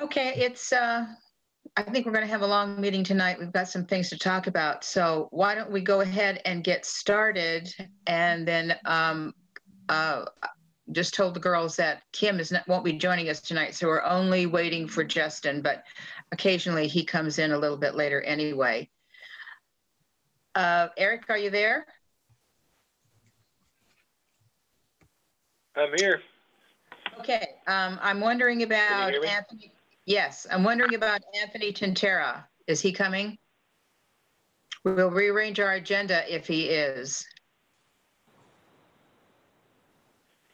Okay, it's, uh, I think we're going to have a long meeting tonight. We've got some things to talk about. So why don't we go ahead and get started? And then um, uh, just told the girls that Kim is not, won't be joining us tonight. So we're only waiting for Justin, but occasionally he comes in a little bit later anyway. Uh, Eric, are you there? I'm here. Okay, um, I'm wondering about? Anthony. Yes, I'm wondering about Anthony Tintera. Is he coming? We'll rearrange our agenda if he is.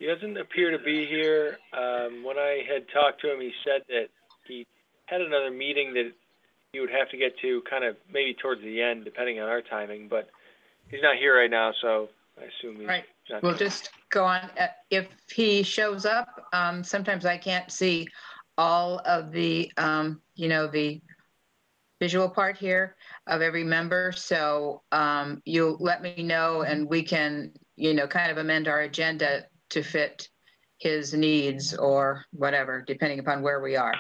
He doesn't appear to be here. Um, when I had talked to him, he said that he had another meeting that he would have to get to kind of maybe towards the end, depending on our timing, but he's not here right now, so I assume he's Right. not. We'll coming. just go on. Uh, If he shows up, um, sometimes I can't see all of the, um, you know, the visual part here of every member. So um, you'll let me know and we can, you know, kind of amend our agenda to fit his needs or whatever, depending upon where we are.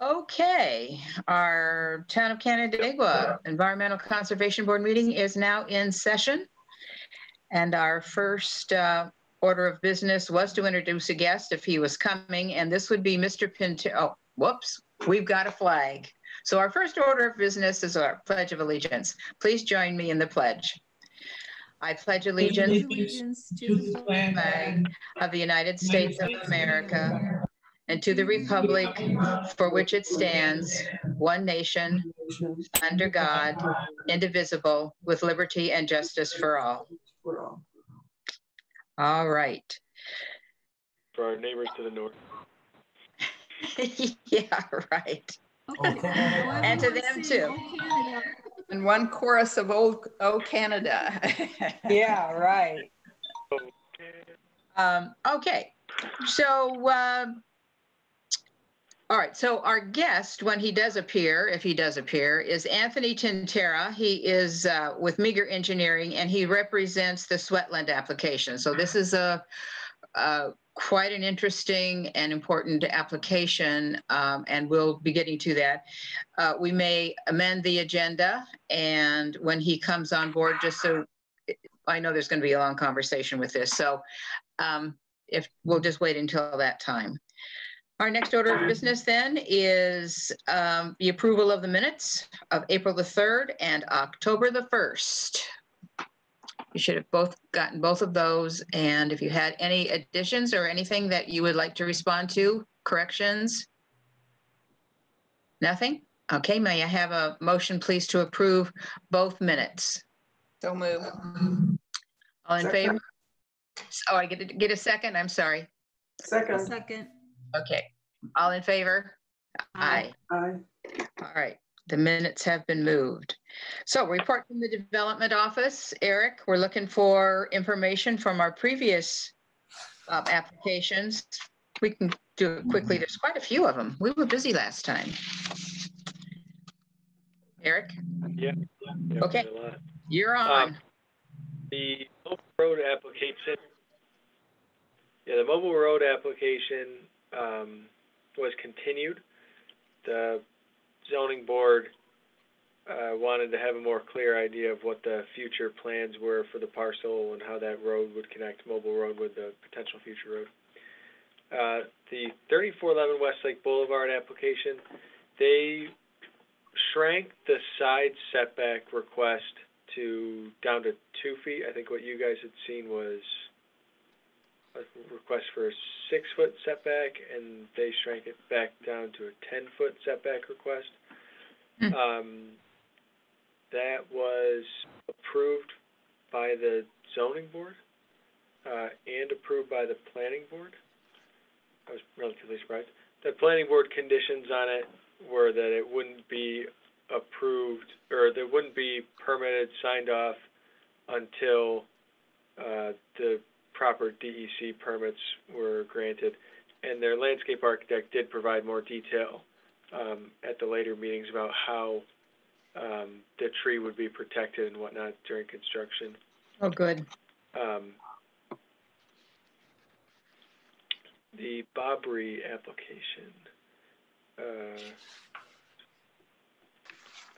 Okay, our Town of Canandaigua Environmental Conservation Board meeting is now in session. And our first uh, order of business was to introduce a guest if he was coming, and this would be Mr. Pinto. Oh, whoops, we've got a flag. So our first order of business is our Pledge of Allegiance. Please join me in the pledge. I pledge allegiance allegiance to the flag of the United States of America and to the republic for which it stands, one nation, under God, indivisible, with liberty and justice for all. All right. For our neighbors to the north. yeah, right. Okay. And to them too. And one chorus of old, oh Canada. Yeah, right. Um, okay. So, um, all right. So our guest, when he does appear, if he does appear, is Anthony Tintera. He is uh, with Meager Engineering and he represents the Sweatland application. So this is a, uh, quite an interesting and important application, um, and we'll be getting to that. Uh, we may amend the agenda, and when he comes on board, just so I know there's going to be a long conversation with this, so um, if we'll just wait until that time. Our next order of business then is um, the approval of the minutes of April the 3rd and October the 1st. You should have both gotten both of those. And if you had any additions or anything that you would like to respond to, corrections? Nothing? Okay, may I have a motion, please, to approve both minutes? So move. All in Second. favor? Oh, I get, to get a second? I'm sorry. Second, Second. Okay, all in favor? Aye. aye. All right, the minutes have been moved. So report from the Development Office. Eric, we're looking for information from our previous uh, applications. We can do it quickly. There's quite a few of them. We were busy last time. Eric, Yeah. yeah, Okay. you're on. The mobile road application, yeah, the mobile road application, um, was continued. The zoning board, uh, wanted to have a more clear idea of what the future plans were for the parcel and how that road would connect Mobile Road with the potential future road. Uh, the thirty-four eleven Westlake Boulevard application, they shrank the side setback request to down to two feet. I think what you guys had seen was a request for a six-foot setback, and they shrank it back down to a ten-foot setback request. Hmm. Um, that was approved by the zoning board, uh, and approved by the planning board. I was relatively surprised. The planning board conditions on it were that it wouldn't be approved, or there wouldn't be permitted, signed off until, uh, the proper DEC permits were granted. And their landscape architect did provide more detail, um, at the later meetings about how, um, the tree would be protected and whatnot during construction. Oh, good. Um, the Bobry application, uh,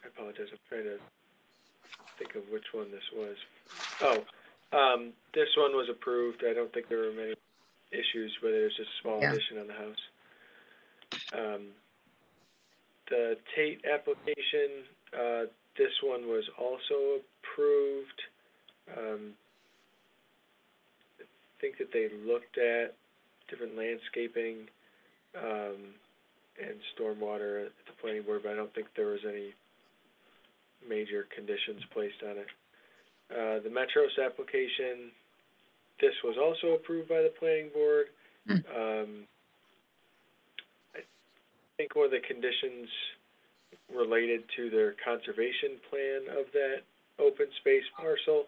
I apologize, I'm trying to think of which one this was. Oh, um, this one was approved. I don't think there were many issues with it. It was just a small Yeah. addition on the house. Um, the Tate application, uh, this one was also approved. Um, I think that they looked at different landscaping, um, and stormwater at the planning board, but I don't think there was any major conditions placed on it. Uh, the Metros application, this was also approved by the planning board. Hmm. Um, I think one of the conditions related to their conservation plan of that open space parcel,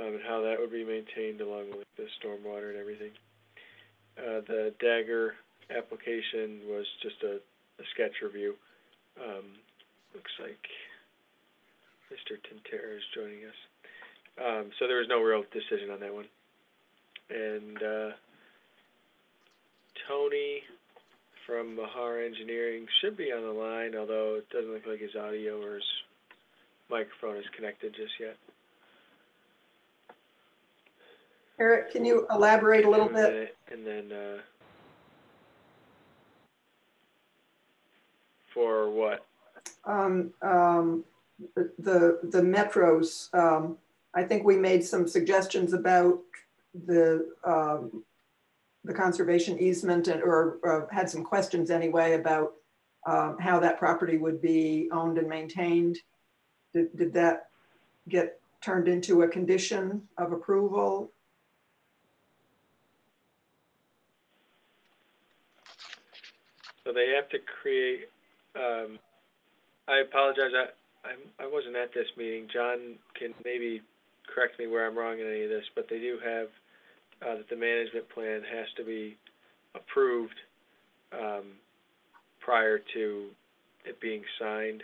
um, and how that would be maintained along with the stormwater and everything. Uh, the Dagger application was just a, a sketch review. Um, looks like Mr. Tintera is joining us. Um, so there was no real decision on that one. And, uh, Tony from Mahar Engineering should be on the line, although it doesn't look like his audio or his microphone is connected just yet. Eric, can you elaborate a little bit? And then, uh, for what? Um, um, the, the metros, um, I think we made some suggestions about the, um, the conservation easement and, or, or had some questions anyway about, um, how that property would be owned and maintained. Did, did that get turned into a condition of approval? So they have to create, um, I apologize, I, I'm, I wasn't at this meeting. John can maybe correct me where I'm wrong in any of this, but they do have, uh, that the management plan has to be approved, um, prior to it being signed.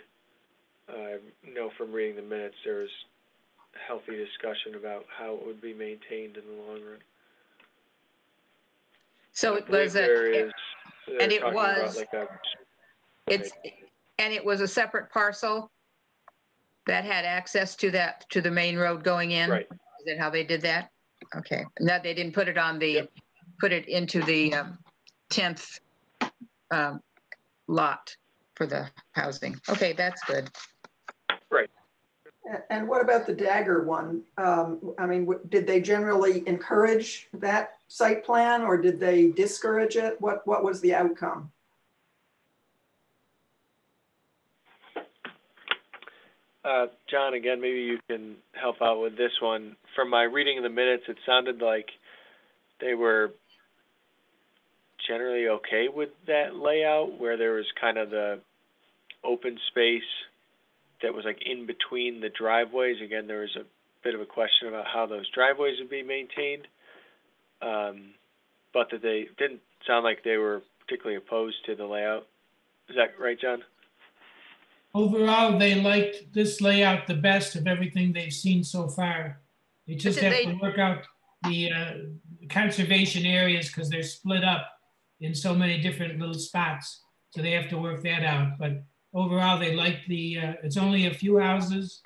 I know from reading the minutes, there was healthy discussion about how it would be maintained in the long run. So I it believe was there a, is- they're and it talking about was- like a- it's, and it was a separate parcel that had access to that, to the main road going in? Right. Is that how they did that? Okay, no, they didn't put it on the, Yep. put it into the um, tenth um, lot for the housing. Okay, that's good. A- And what about the Dagger one? Um, I mean, w- did they generally encourage that site plan or did they discourage it? What, what was the outcome? Uh, John, again, maybe you can help out with this one. From my reading of the minutes, it sounded like they were generally okay with that layout where there was kind of the open space that was like in between the driveways. Again, there was a bit of a question about how those driveways would be maintained. Um, but that they didn't sound like they were particularly opposed to the layout. Is that right, John? Overall, they liked this layout the best of everything they've seen so far. They just have to work out the uh, conservation areas because they're split up in so many different little spots. So they have to work that out. But overall, they like the, uh, it's only a few houses.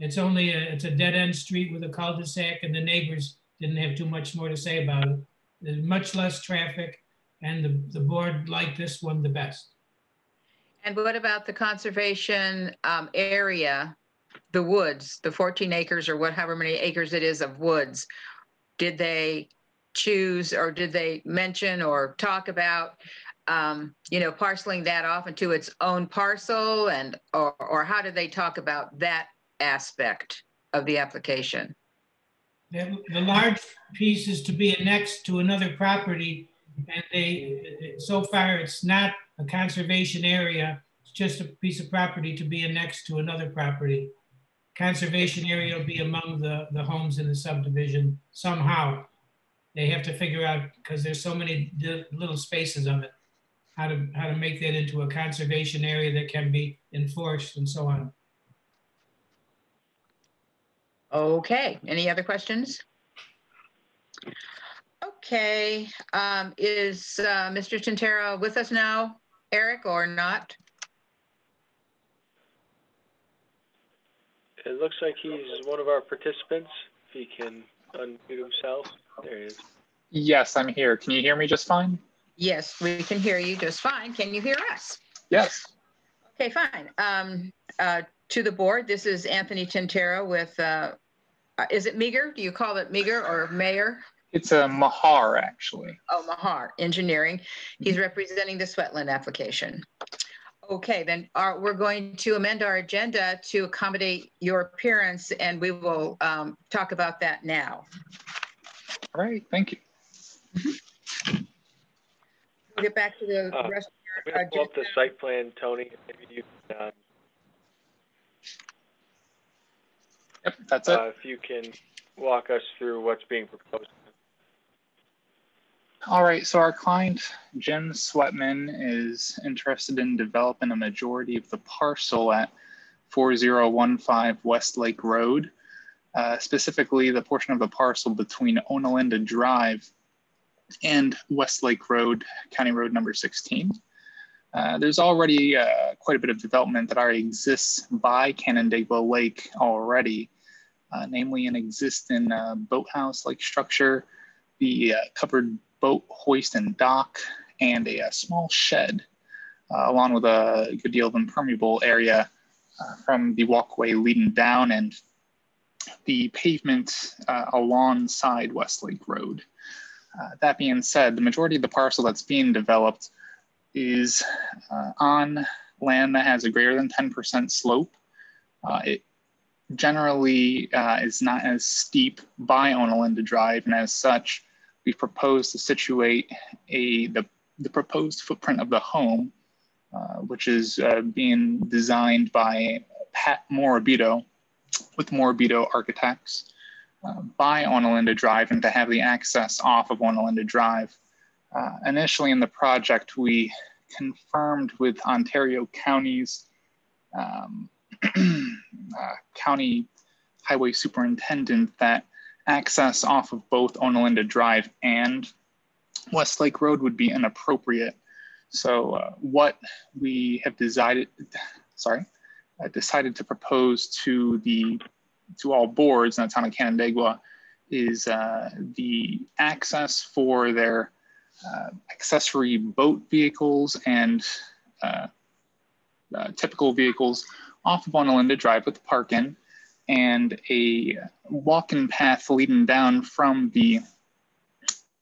It's only, a it's a dead end street with a cul-de-sac and the neighbors didn't have too much more to say about it. There's much less traffic and the, the board liked this one the best. And what about the conservation um, area, the woods, the 14 acres or whatever many acres it is of woods? Did they choose or did they mention or talk about, um, you know, parceling that off into its own parcel and, or, or how did they talk about that aspect of the application? The, the large piece is to be annexed to another property, and they, so far, it's not a conservation area. It's just a piece of property to be annexed to another property. Conservation area will be among the, the homes in the subdivision somehow. They have to figure out, because there's so many little spaces of it, how to, how to make that into a conservation area that can be enforced and so on. Okay, any other questions? Okay, um, is uh, Mr. Tintero with us now, Eric, or not? It looks like he's one of our participants. If he can unmute himself, there he is. Yes, I'm here. Can you hear me just fine? Yes, we can hear you just fine. Can you hear us? Yes. Okay, fine. Um, uh, to the board, this is Anthony Tintero with, uh, is it Meager? Do you call it Meager or Mayor? It's a Mahar, actually. Oh, Mahar Engineering. He's representing the Sweatland application. Okay, then our, we're going to amend our agenda to accommodate your appearance and we will um, talk about that now. All right, thank you. We'll get back to the Uh, rest I'm of our gonna pull up the site plan, Tony. Maybe you, can, Yep, that's uh, it. uh, if you can walk us through what's being proposed. All right, so our client, Jim Sweatman, is interested in developing a majority of the parcel at 4015 Westlake Road, uh, specifically the portion of the parcel between Onalinda Drive and Westlake Road, County Road number 16. Uh, there's already uh, quite a bit of development that already exists by Canandaigua Lake already, uh, namely an existing uh, boathouse-like structure, the uh, covered boat hoist and dock, and a, a small shed, uh, along with a good deal of impermeable area uh, from the walkway leading down and the pavement uh, alongside Westlake Road. Uh, that being said, the majority of the parcel that's being developed is uh, on land that has a greater than 10% slope. Uh, it generally uh, is not as steep by Onalinda Drive, and as such, we propose to situate a the, the proposed footprint of the home, uh, which is uh, being designed by Pat Morabito with Morabito Architects uh, by Onalinda Drive and to have the access off of Onalinda Drive. Uh, initially in the project, we confirmed with Ontario County's um, uh, county highway superintendent that access off of both Onalinda Drive and Westlake Road would be inappropriate. So uh, what we have decided, sorry, uh, decided to propose to the to all boards in the town of Canandaigua is uh, the access for their uh, accessory boat vehicles and uh, uh, typical vehicles off of Onalinda Drive with the park in and a walking path leading down from the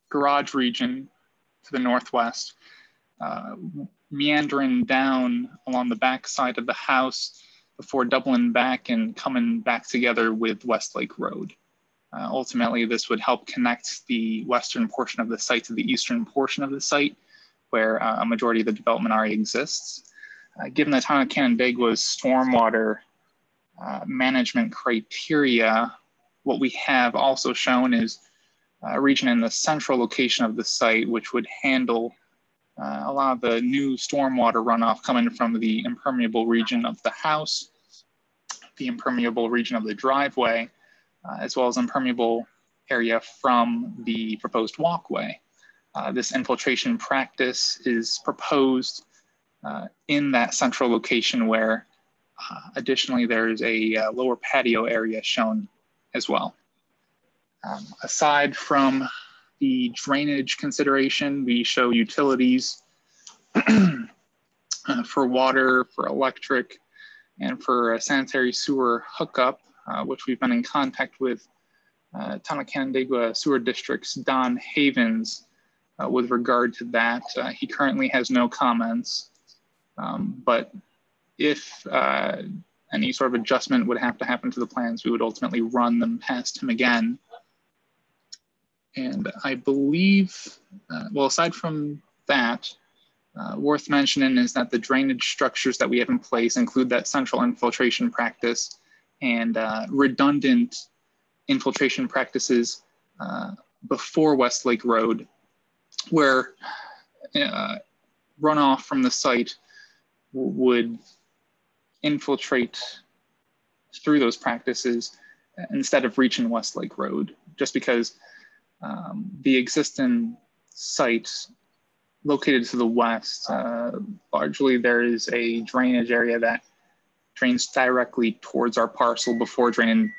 garage region to the northwest, uh, meandering down along the back side of the house before doubling back and coming back together with Westlake Road. Uh, ultimately, this would help connect the western portion of the site to the eastern portion of the site, where uh, a majority of the development already exists. Uh, given the town of Canandaigua's stormwater uh, management criteria, what we have also shown is a region in the central location of the site, which would handle uh, a lot of the new stormwater runoff coming from the impermeable region of the house, the impermeable region of the driveway, uh, as well as impermeable area from the proposed walkway. Uh, this infiltration practice is proposed uh, in that central location where uh, additionally there's a uh, lower patio area shown as well. Um, aside from the drainage consideration, we show utilities uh, for water, for electric, and for sanitary sewer hookup, uh, which we've been in contact with uh, Sewer District's Don Havens uh, with regard to that. He currently has no comments, um, but if uh, any sort of adjustment would have to happen to the plans, we would ultimately run them past him again. And I believe, uh, well, aside from that, uh, worth mentioning is that the drainage structures that we have in place include that central infiltration practice and uh, redundant infiltration practices uh, before Westlake Road, where uh, runoff from the site would infiltrate through those practices instead of reaching Westlake Road, just because um, the existing site located to the west, uh, largely there is a drainage area that drains directly towards our parcel before draining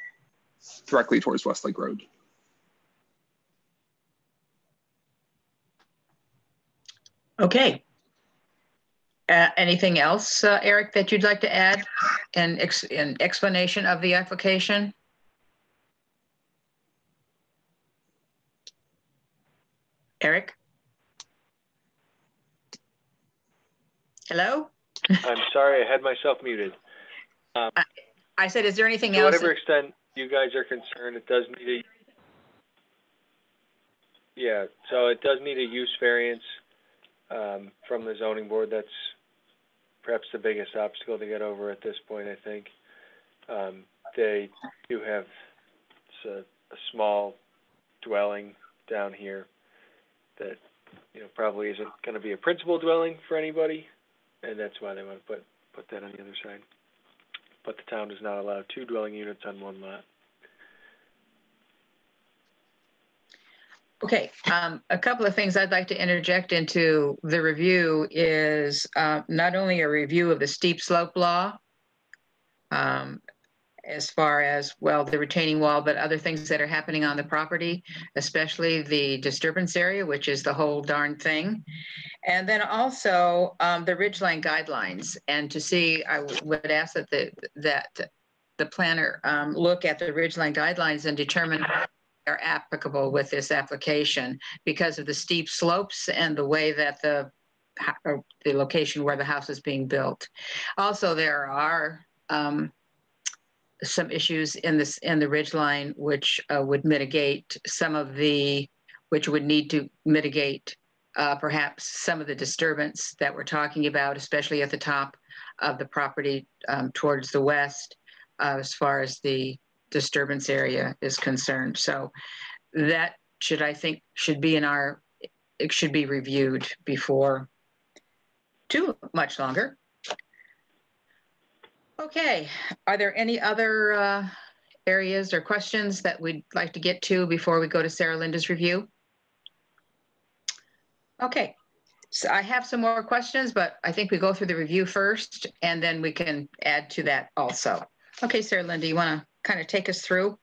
directly towards Westlake Road. Okay. Uh, anything else, uh, Eric, that you'd like to add in, ex explanation of the application? Eric? Hello? I'm sorry, I had myself muted. I said, is there anything To else? whatever extent you guys are concerned, it does need a, yeah, so it does need a use variance, um, from the zoning board. That's perhaps the biggest obstacle to get over at this point, I think. Um, they do have a, a small dwelling down here that, you know, probably isn't gonna be a principal dwelling for anybody, and that's why they wanna put, put that on the other side but the town does not allow two dwelling units on one lot. Okay, um, a couple of things I'd like to interject into the review is, uh, not only a review of the steep slope law, um, as far as, well, the retaining wall, but other things that are happening on the property, especially the disturbance area, which is the whole darn thing. And then also, um, the ridgeline guidelines, and to see, I would ask that the, that the planner, um, look at the ridgeline guidelines and determine are applicable with this application because of the steep slopes and the way that the the location where the house is being built. Also, there are um, some issues in this in the ridge line which uh, would mitigate some of the which would need to mitigate uh, perhaps some of the disturbance that we're talking about, especially at the top of the property um, towards the west, uh, as far as the disturbance area is concerned. So that should, I think, should be in our, it should be reviewed before too much longer. Okay, are there any other uh, areas or questions that we'd like to get to before we go to Sarah Linda's review? Okay, so I have some more questions, but I think we go through the review first and then we can add to that also. Okay, Sarah Linda, you want to kind of take us through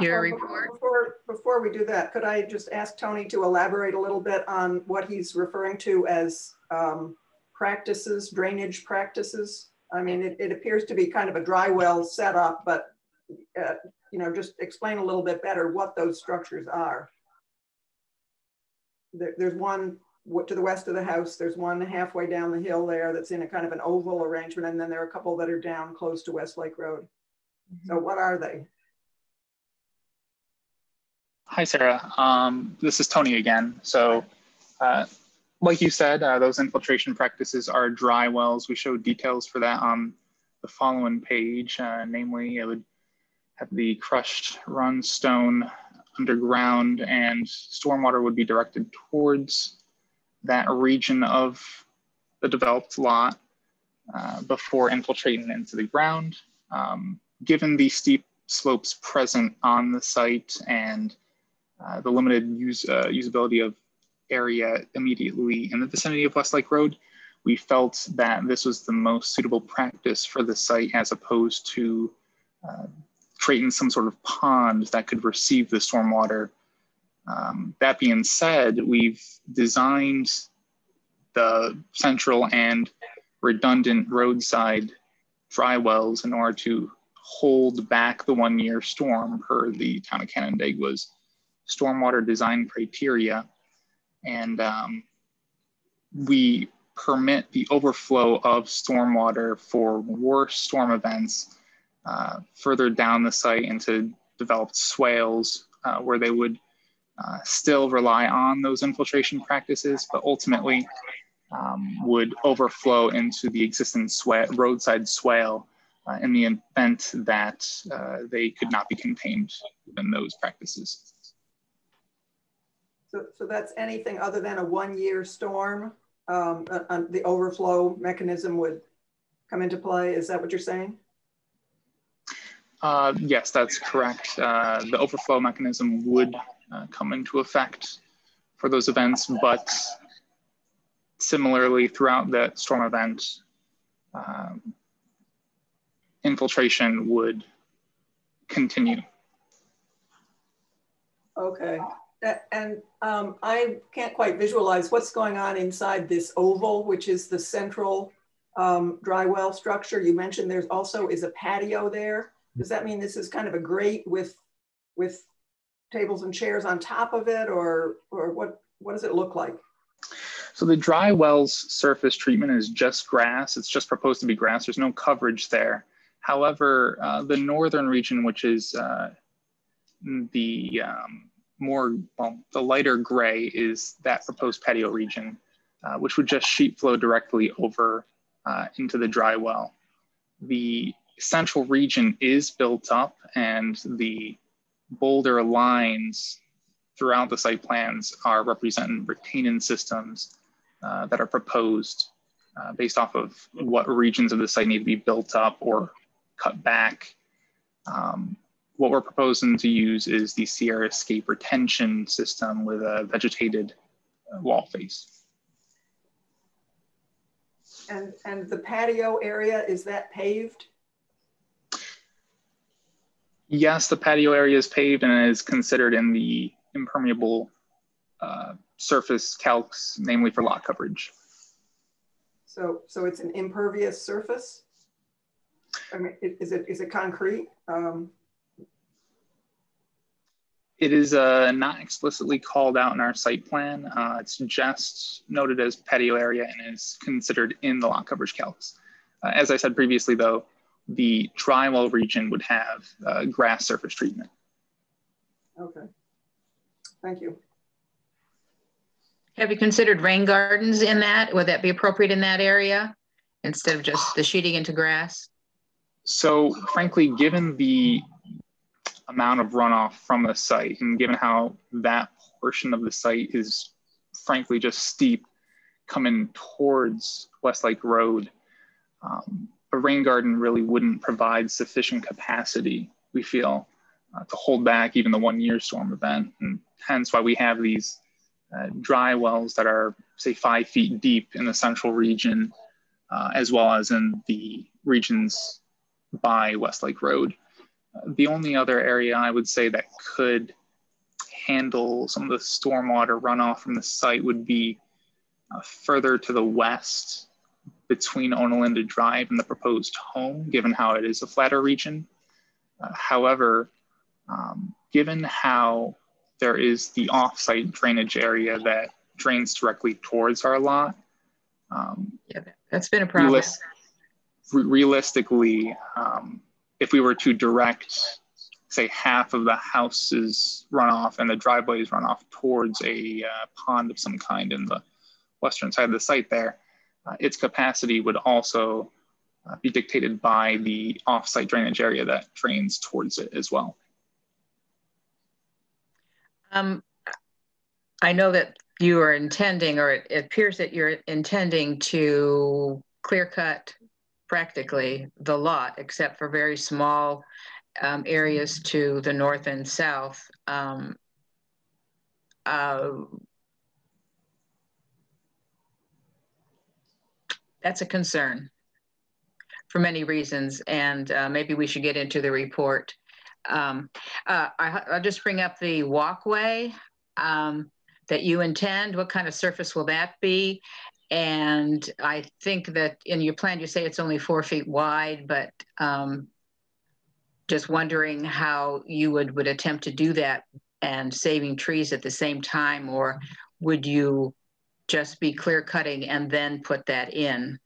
your Oh, report? Before, before we do that, could I just ask Tony to elaborate a little bit on what he's referring to as um, practices, drainage practices? I mean, it, it appears to be kind of a dry well setup, but, uh, you know, just explain a little bit better what those structures are. There, there's one to the west of the house, there's one halfway down the hill there that's in a kind of an oval arrangement, and then there are a couple that are down close to Westlake Road. So what are they? Hi, Sarah. Um, this is Tony again. So, uh, like you said, uh, those infiltration practices are dry wells. We showed details for that on the following page. Uh, namely, it would have the crushed run stone underground, and stormwater would be directed towards that region of the developed lot uh, before infiltrating into the ground. Um, given the steep slopes present on the site and uh, the limited use, uh, usability of area immediately in the vicinity of Westlake Road, we felt that this was the most suitable practice for the site as opposed to uh, creating some sort of pond that could receive the stormwater. Um, that being said, we've designed the central and redundant roadside dry wells in order to hold back the one year storm per the town of Canandaigua's stormwater design criteria. And um, we permit the overflow of stormwater for worse storm events uh, further down the site into developed swales uh, where they would uh, still rely on those infiltration practices, but ultimately um, would overflow into the existing roadside swale in the event that uh, they could not be contained within those practices. So, so that's anything other than a one-year storm? Um, uh, uh, the overflow mechanism would come into play? Is that what you're saying? Uh, yes, that's correct. Uh, the overflow mechanism would uh, come into effect for those events, but similarly throughout the storm event, um, infiltration would continue. Okay. And um, I can't quite visualize what's going on inside this oval, which is the central um, dry well structure. You mentioned there's also is a patio there. Does that mean this is kind of a grate with with tables and chairs on top of it, or or what what does it look like? So the dry wells surface treatment is just grass. It's just proposed to be grass. There's no coverage there. However, uh, the northern region, which is uh, the um, more, well, the lighter gray is that proposed patio region, uh, which would just sheet flow directly over uh, into the dry well. The central region is built up and the boulder lines throughout the site plans are representing retaining systems uh, that are proposed uh, based off of what regions of the site need to be built up or cut back. Um, what we're proposing to use is the SierraScape retention system with a vegetated uh, wall face. And and the patio area is that paved? Yes, the patio area is paved and is considered in the impermeable uh, surface calcs, namely for lot coverage. So so it's an impervious surface. I mean, is it is it concrete? Um, It is uh, not explicitly called out in our site plan. Uh, it's just noted as patio area and is considered in the lot coverage calcs. Uh, as I said previously, though, the dry well region would have uh, grass surface treatment. okay. Thank you. Have you considered rain gardens in that? Would that be appropriate in that area instead of just the sheeting into grass? So, frankly, given the amount of runoff from the site and given how that portion of the site is frankly just steep coming towards Westlake Road, um, a rain garden really wouldn't provide sufficient capacity, we feel, uh, to hold back even the one year storm event. And hence why we have these uh, dry wells that are, say, five feet deep in the central region, uh, as well as in the regions by Westlake Road. Uh, the only other area I would say that could handle some of the stormwater runoff from the site would be uh, further to the west between Onalinda Drive and the proposed home, given how it is a flatter region. Uh, however, um, given how there is the off-site drainage area that drains directly towards our lot, um, Yeah, that's been a problem. re- realistically, um, if we were to direct, say, half of the house's runoff and the driveway's runoff towards a uh, pond of some kind in the western side of the site there, uh, its capacity would also uh, be dictated by the off-site drainage area that drains towards it as well. Um, I know that you are intending, or it it appears that you're intending to clear cut practically the lot, except for very small um, areas to the north and south. Um, uh, that's a concern for many reasons, and uh, maybe we should get into the report. Um, uh, I, I'll just bring up the walkway um, that you intend. What kind of surface will that be? And I think that in your plan, you say it's only four feet wide, but um, just wondering how you would, would attempt to do that and saving trees at the same time, or would you just be clear cutting and then put that in?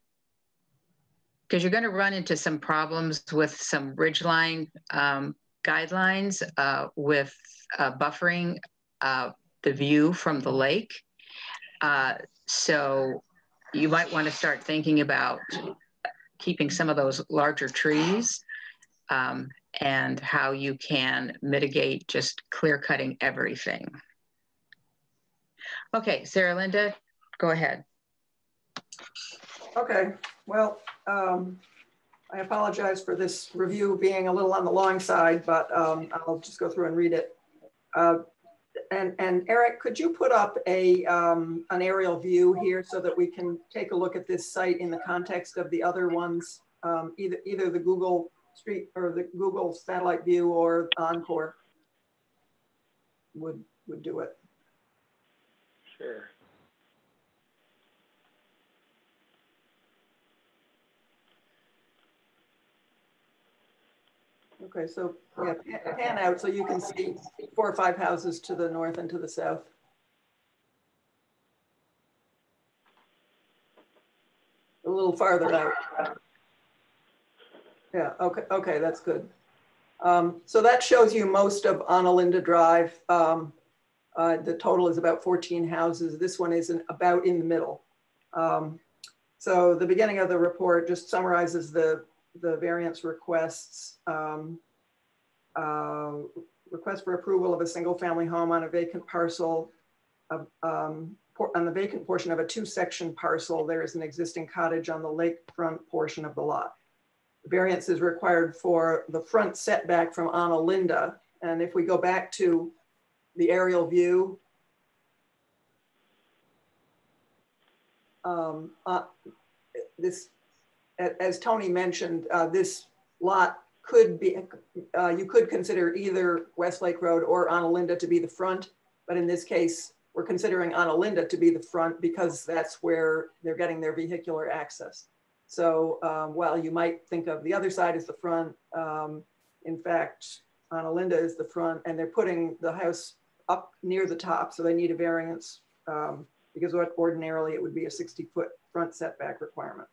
Because you're going to run into some problems with some ridgeline um, guidelines uh, with uh, buffering uh, the view from the lake. Uh, so you might want to start thinking about keeping some of those larger trees um, and how you can mitigate just clear cutting everything. Okay, Sarah Linda, go ahead. Okay, well, um, I apologize for this review being a little on the long side, but um, I'll just go through and read it. Uh, and, and Eric, could you put up a, um, an aerial view here so that we can take a look at this site in the context of the other ones, um, either, either the Google street or the Google satellite view or Encore would, would do it. Sure. Okay, so yeah, pan- pan out so you can see four or five houses to the north and to the south. A little farther out. Yeah, okay, okay, that's good. Um, so that shows you most of Analinda Drive. Um, uh, the total is about 14 houses. This one is in, about in the middle. Um, so the beginning of the report just summarizes the the variance requests. Um, uh, request for approval of a single family home on a vacant parcel of, um, por- on the vacant portion of a two section parcel. There is an existing cottage on the lakefront portion of the lot. The Variance is required for the front setback from Anna Linda. And if we go back to the aerial view, um, uh, this as Tony mentioned, uh, this lot could be, uh, you could consider either Westlake Road or Analinda to be the front. But in this case, we're considering Analinda to be the front because that's where they're getting their vehicular access. So um, while you might think of the other side as the front, um, in fact, Analinda is the front and they're putting the house up near the top. So they need a variance um, because ordinarily it would be a 60 foot front setback requirement.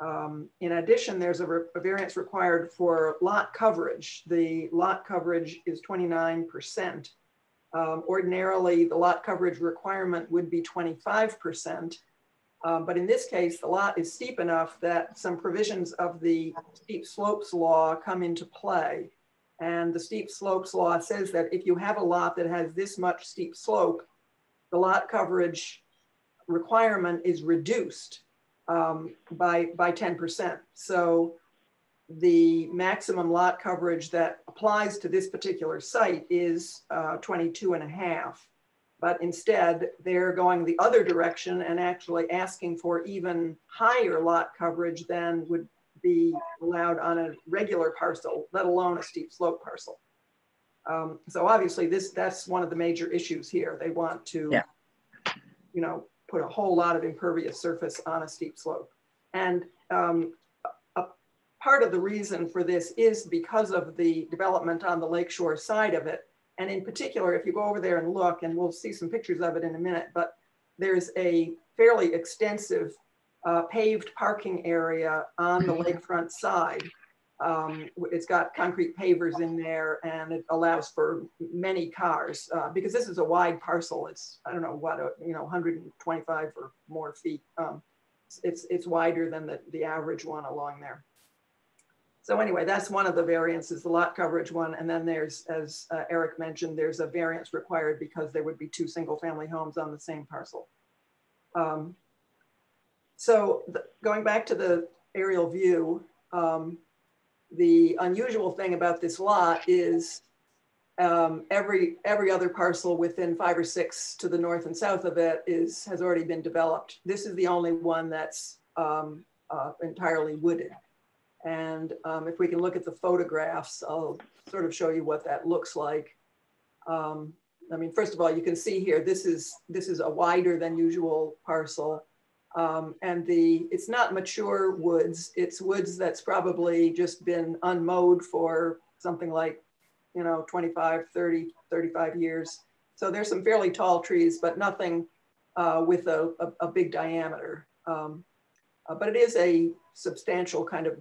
Um, in addition, there's a, re- a variance required for lot coverage. The lot coverage is 29%. Um, ordinarily, the lot coverage requirement would be 25%. Um, but in this case, the lot is steep enough that some provisions of the steep slopes law come into play. And the steep slopes law says that if you have a lot that has this much steep slope, the lot coverage requirement is reduced um, by, by 10%. So the maximum lot coverage that applies to this particular site is uh, 22 and a half. But instead, they're going the other direction and actually asking for even higher lot coverage than would be allowed on a regular parcel, let alone a steep slope parcel. Um, so obviously this, that's one of the major issues here. They want to, Yeah. you know, put a whole lot of impervious surface on a steep slope. And um, a, part of the reason for this is because of the development on the lakeshore side of it. And in particular, if you go over there and look, and we'll see some pictures of it in a minute, but there's a fairly extensive uh, paved parking area on the lakefront side. Um, it's got concrete pavers in there and it allows for many cars uh, because this is a wide parcel. It's, I don't know what, uh, you know, 125 or more feet. Um, it's, it's wider than the, the average one along there. So anyway, that's one of the variances, the lot coverage one. And then there's, as uh, Eric mentioned, there's a variance required because there would be two single family homes on the same parcel. Um, so the, going back to the aerial view, um, the unusual thing about this lot is um, every every other parcel within five or six to the north and south of it is has already been developed. This is the only one that's um, uh, entirely wooded. And um, if we can look at the photographs, I'll sort of show you what that looks like. Um, I mean, first of all, you can see here, this is this is a wider than usual parcel. Um, and the it's not mature woods. It's woods that's probably just been unmowed for something like, you know, 25, 30, 35 years. So there's some fairly tall trees, but nothing uh, with a, a, a, big diameter. Um, uh, but it is a substantial kind of,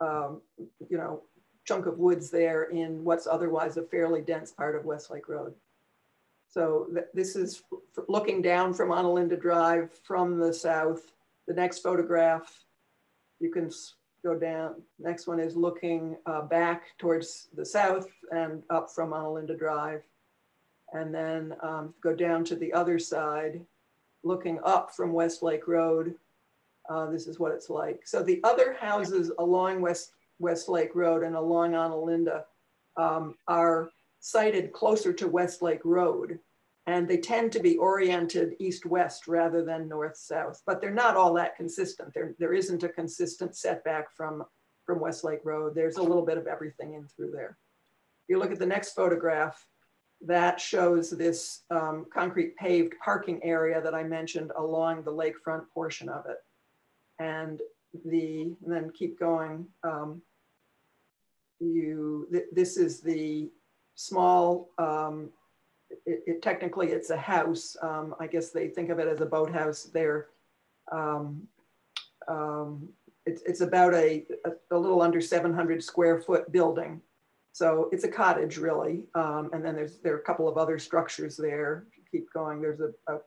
um, you know, chunk of woods there in what's otherwise a fairly dense part of Westlake Road. So th this is looking down from Analinda Drive from the south. The next photograph, you can go down. Next one is looking uh, back towards the south and up from Analinda Drive. And then um, go down to the other side, looking up from Westlake Road. Uh, this is what it's like. So the other houses along West Westlake Road and along Analinda um, are sited closer to Westlake Road. And they tend to be oriented east-west rather than north-south, but they're not all that consistent. There, there isn't a consistent setback from from Westlake Road. There's a little bit of everything in through there. If you look at the next photograph, that shows this um, concrete paved parking area that I mentioned along the lakefront portion of it. And the, and then keep going. Um, you, th this is the small, um, it, it, technically it's a house. Um, I guess they think of it as a boathouse there. Um, um, it's, it's about a, a, a, little under 700 square foot building. So it's a cottage really. Um, and then there's, there are a couple of other structures there. Keep going, there's a, a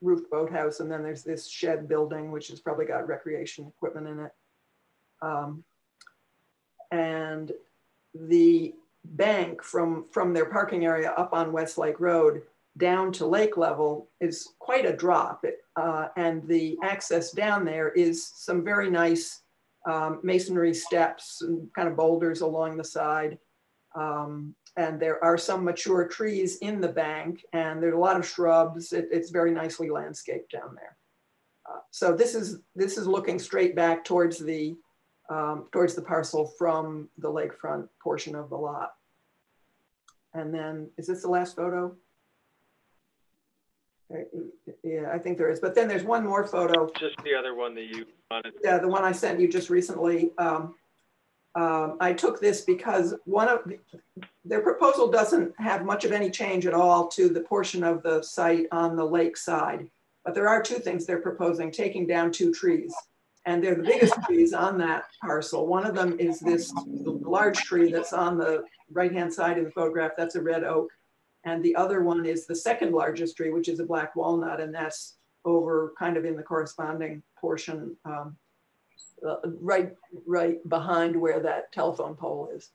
roofed boathouse and then there's this shed building, which has probably got recreation equipment in it. Um, and the bank from, from their parking area up on Westlake Road down to lake level is quite a drop. It, uh, and the access down there is some very nice um, masonry steps and kind of boulders along the side. Um, and there are some mature trees in the bank and there's a lot of shrubs. It, it's very nicely landscaped down there. Uh, so this is, this is looking straight back towards the, um, towards the parcel from the lakefront portion of the lot. And then, is this the last photo? Uh, yeah, I think there is. But then there's one more photo. Just the other one that you wanted. Yeah, the one I sent you just recently. Um, um, I took this because one of the, their proposal doesn't have much of any change at all to the portion of the site on the lake side. But there are two things they're proposing, taking down two trees. And they're the biggest trees on that parcel. One of them is this large tree that's on the right-hand side of the photograph. That's a red oak. And the other one is the second largest tree, which is a black walnut. And that's over kind of in the corresponding portion um, uh, right, right behind where that telephone pole is.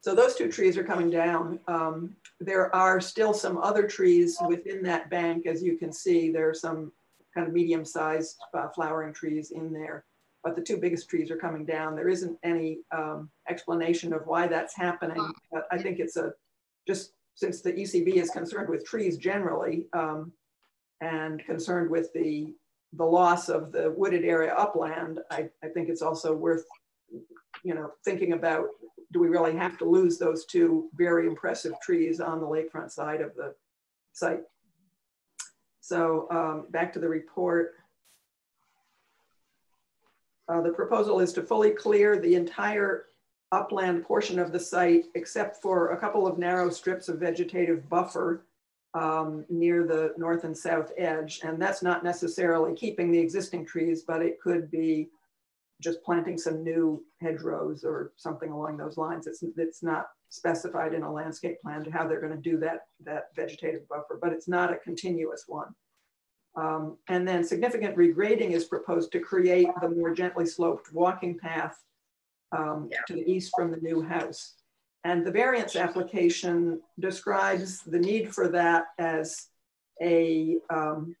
So those two trees are coming down. Um, there are still some other trees within that bank. As you can see, there are some kind of medium-sized uh, flowering trees in there, but the two biggest trees are coming down. There isn't any um, explanation of why that's happening, but I think it's a, just since the ECB is concerned with trees generally um, and concerned with the the loss of the wooded area upland, I, I think it's also worth, you know, thinking about, do we really have to lose those two very impressive trees on the lakefront side of the site? So um, back to the report. Uh, the proposal is to fully clear the entire upland portion of the site, except for a couple of narrow strips of vegetative buffer um, near the north and south edge. And that's not necessarily keeping the existing trees, but it could be just planting some new hedgerows or something along those lines. It's, it's not specified in a landscape plan to how they're going to do that, that vegetative buffer, but it's not a continuous one. Um, and then significant regrading is proposed to create the more gently sloped walking path um, yeah. to the east from the new house. And the variance application describes the need for that as a, um,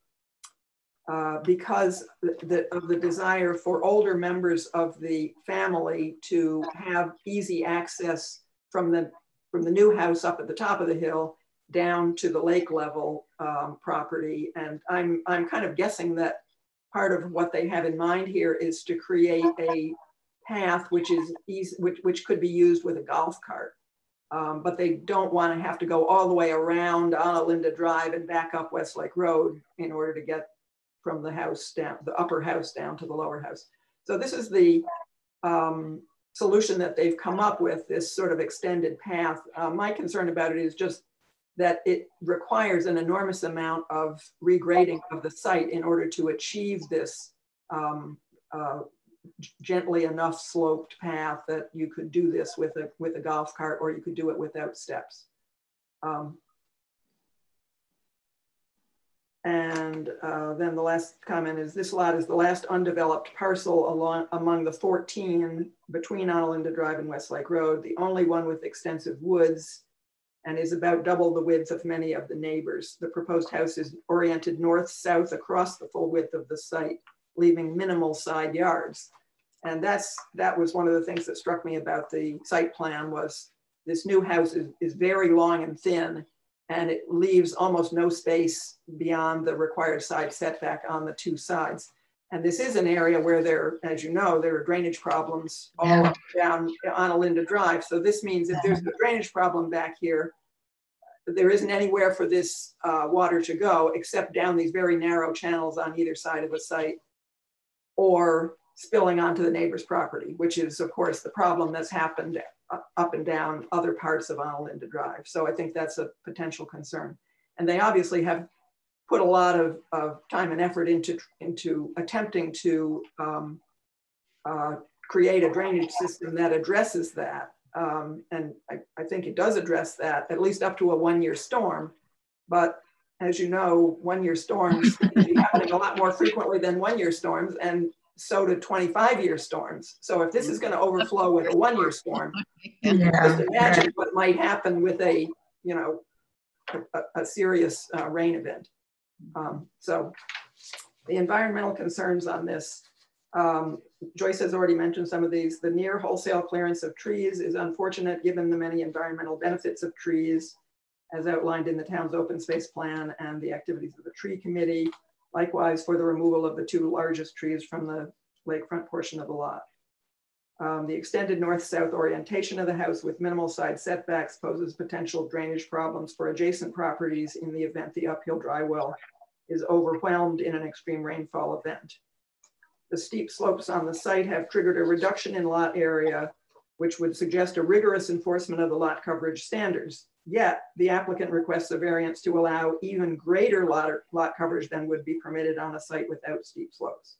uh, because the, of the desire for older members of the family to have easy access from the, from the new house up at the top of the hill down to the lake level um, property. And I'm, I'm kind of guessing that part of what they have in mind here is to create a path which is easy, which, which could be used with a golf cart. Um, but they don't want to have to go all the way around Linda Drive and back up Westlake Road in order to get from the house down, the upper house down to the lower house. So this is the um, solution that they've come up with, this sort of extended path. Uh, my concern about it is just that it requires an enormous amount of regrading of the site in order to achieve this um, uh, gently enough sloped path that you could do this with a, with a golf cart or you could do it without steps. Um, and uh, then the last comment is this lot is the last undeveloped parcel along among the 14 between Onalinda Drive and Westlake Road, the only one with extensive woods and is about double the width of many of the neighbors. The proposed house is oriented north-south across the full width of the site leaving minimal side yards. And that's that was one of the things that struck me about the site plan was this new house is, is very long and thin and it leaves almost no space beyond the required side setback on the two sides. And this is an area where there, as you know, there are drainage problems all Yeah. down on Alinda Drive. So this means if there's a drainage problem back here, there isn't anywhere for this uh, water to go except down these very narrow channels on either side of the site or spilling onto the neighbor's property, which is of course the problem that's happened up and down other parts of Onalinda Drive. So I think that's a potential concern. And they obviously have put a lot of, of time and effort into, into attempting to um, uh, create a drainage system that addresses that. Um, and I, I think it does address that, at least up to a one-year storm. But as you know, one-year storms be happening a lot more frequently than one-year storms, and so do 25-year storms. So if this is going to overflow with a one-year storm, just Yeah. imagine what might happen with a, you know, a, a- a serious uh, rain event. Um, so the environmental concerns on this, um, Joyce has already mentioned some of these. The near wholesale clearance of trees is unfortunate given the many environmental benefits of trees as outlined in the town's open space plan and the activities of the tree committee. Likewise, for the removal of the two largest trees from the lakefront portion of the lot. Um, the extended north-south orientation of the house with minimal side setbacks poses potential drainage problems for adjacent properties in the event the uphill dry well is overwhelmed in an extreme rainfall event. The steep slopes on the site have triggered a reduction in lot area, which would suggest a rigorous enforcement of the lot coverage standards. Yet the applicant requests a variance to allow even greater lot, lot coverage than would be permitted on a site without steep slopes.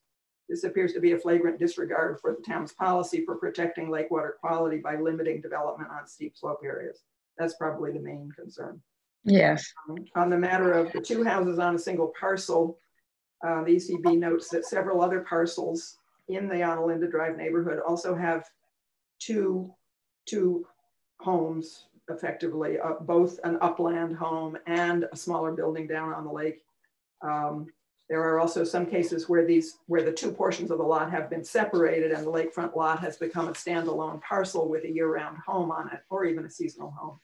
This appears to be a flagrant disregard for the town's policy for protecting lake water quality by limiting development on steep slope areas. That's probably the main concern. Yes. Um, On the matter of the two houses on a single parcel, uh, the ECB notes that several other parcels in the Onalinda Drive neighborhood also have two, two homes effectively, uh, both an upland home and a smaller building down on the lake. Um, there are also some cases where these, where the two portions of the lot have been separated and the lakefront lot has become a standalone parcel with a year-round home on it, or even a seasonal home.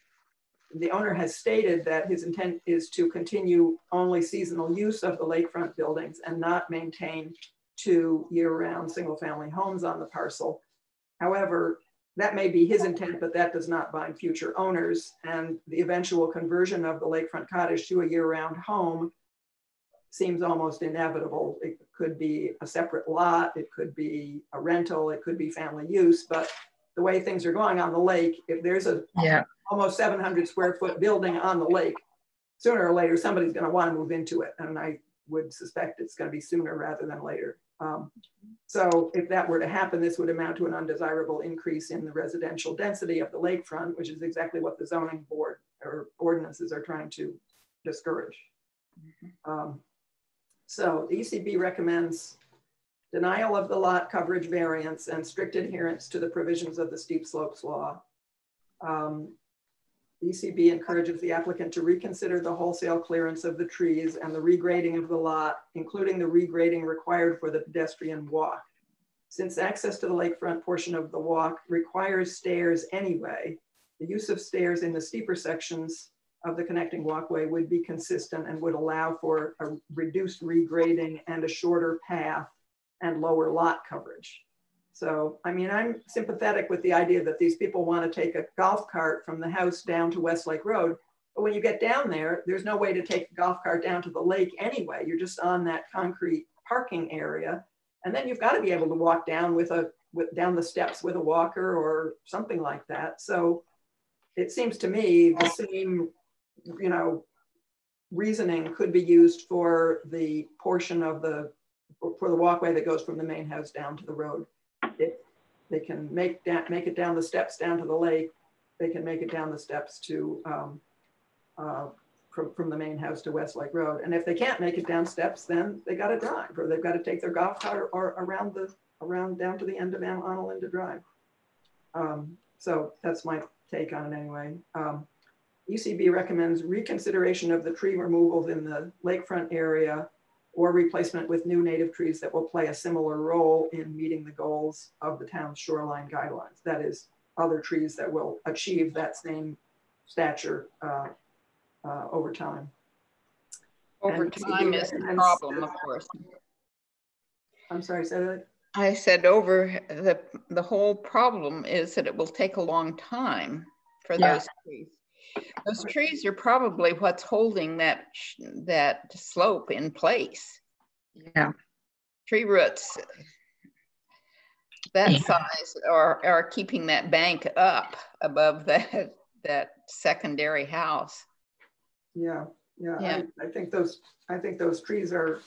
The owner has stated that his intent is to continue only seasonal use of the lakefront buildings and not maintain two year-round single-family homes on the parcel. However, that may be his intent, but that does not bind future owners. And the eventual conversion of the lakefront cottage to a year-round home seems almost inevitable. It could be a separate lot, it could be a rental, it could be family use, but the way things are going on the lake, if there's a Yeah. almost 700 square foot building on the lake, sooner or later, somebody's gonna wanna move into it. And I would suspect it's gonna be sooner rather than later. Um, so if that were to happen, this would amount to an undesirable increase in the residential density of the lakefront, which is exactly what the zoning board or ordinances are trying to discourage. Um, so the ECB recommends denial of the lot coverage variance and strict adherence to the provisions of the steep slopes law. Um, the ECB encourages the applicant to reconsider the wholesale clearance of the trees and the regrading of the lot, including the regrading required for the pedestrian walk. Since access to the lakefront portion of the walk requires stairs anyway, the use of stairs in the steeper sections of the connecting walkway would be consistent and would allow for a reduced regrading and a shorter path and lower lot coverage. So, I mean, I'm sympathetic with the idea that these people want to take a golf cart from the house down to Westlake Road. But when you get down there, there's no way to take a golf cart down to the lake anyway. You're just on that concrete parking area. And then you've got to be able to walk down with a with down the steps with a walker or something like that. So it seems to me the same, you know, reasoning could be used for the portion of the for the walkway that goes from the main house down to the road. They can make make it down the steps down to the lake, they can make it down the steps to um, uh, from, from the main house to Westlake Road. And if they can't make it down steps, then they got to drive, or they've got to take their golf cart or, or around the around down to the end of An- Onalinda Drive. Um, so that's my take on it anyway. Um, ECB recommends reconsideration of the tree removals in the lakefront area or replacement with new native trees that will play a similar role in meeting the goals of the town's shoreline guidelines. That is, other trees that will achieve that same stature uh, uh, over time. Over And time is the problem, of course. I'm sorry, say that. I said over, the, the whole problem is that it will take a long time for Yeah. those trees. Those trees are probably what's holding that, that slope in place. Yeah. Tree roots that Yeah. size are, are keeping that bank up above that, that secondary house. Yeah, yeah, Yeah. I, I think those, I think those trees are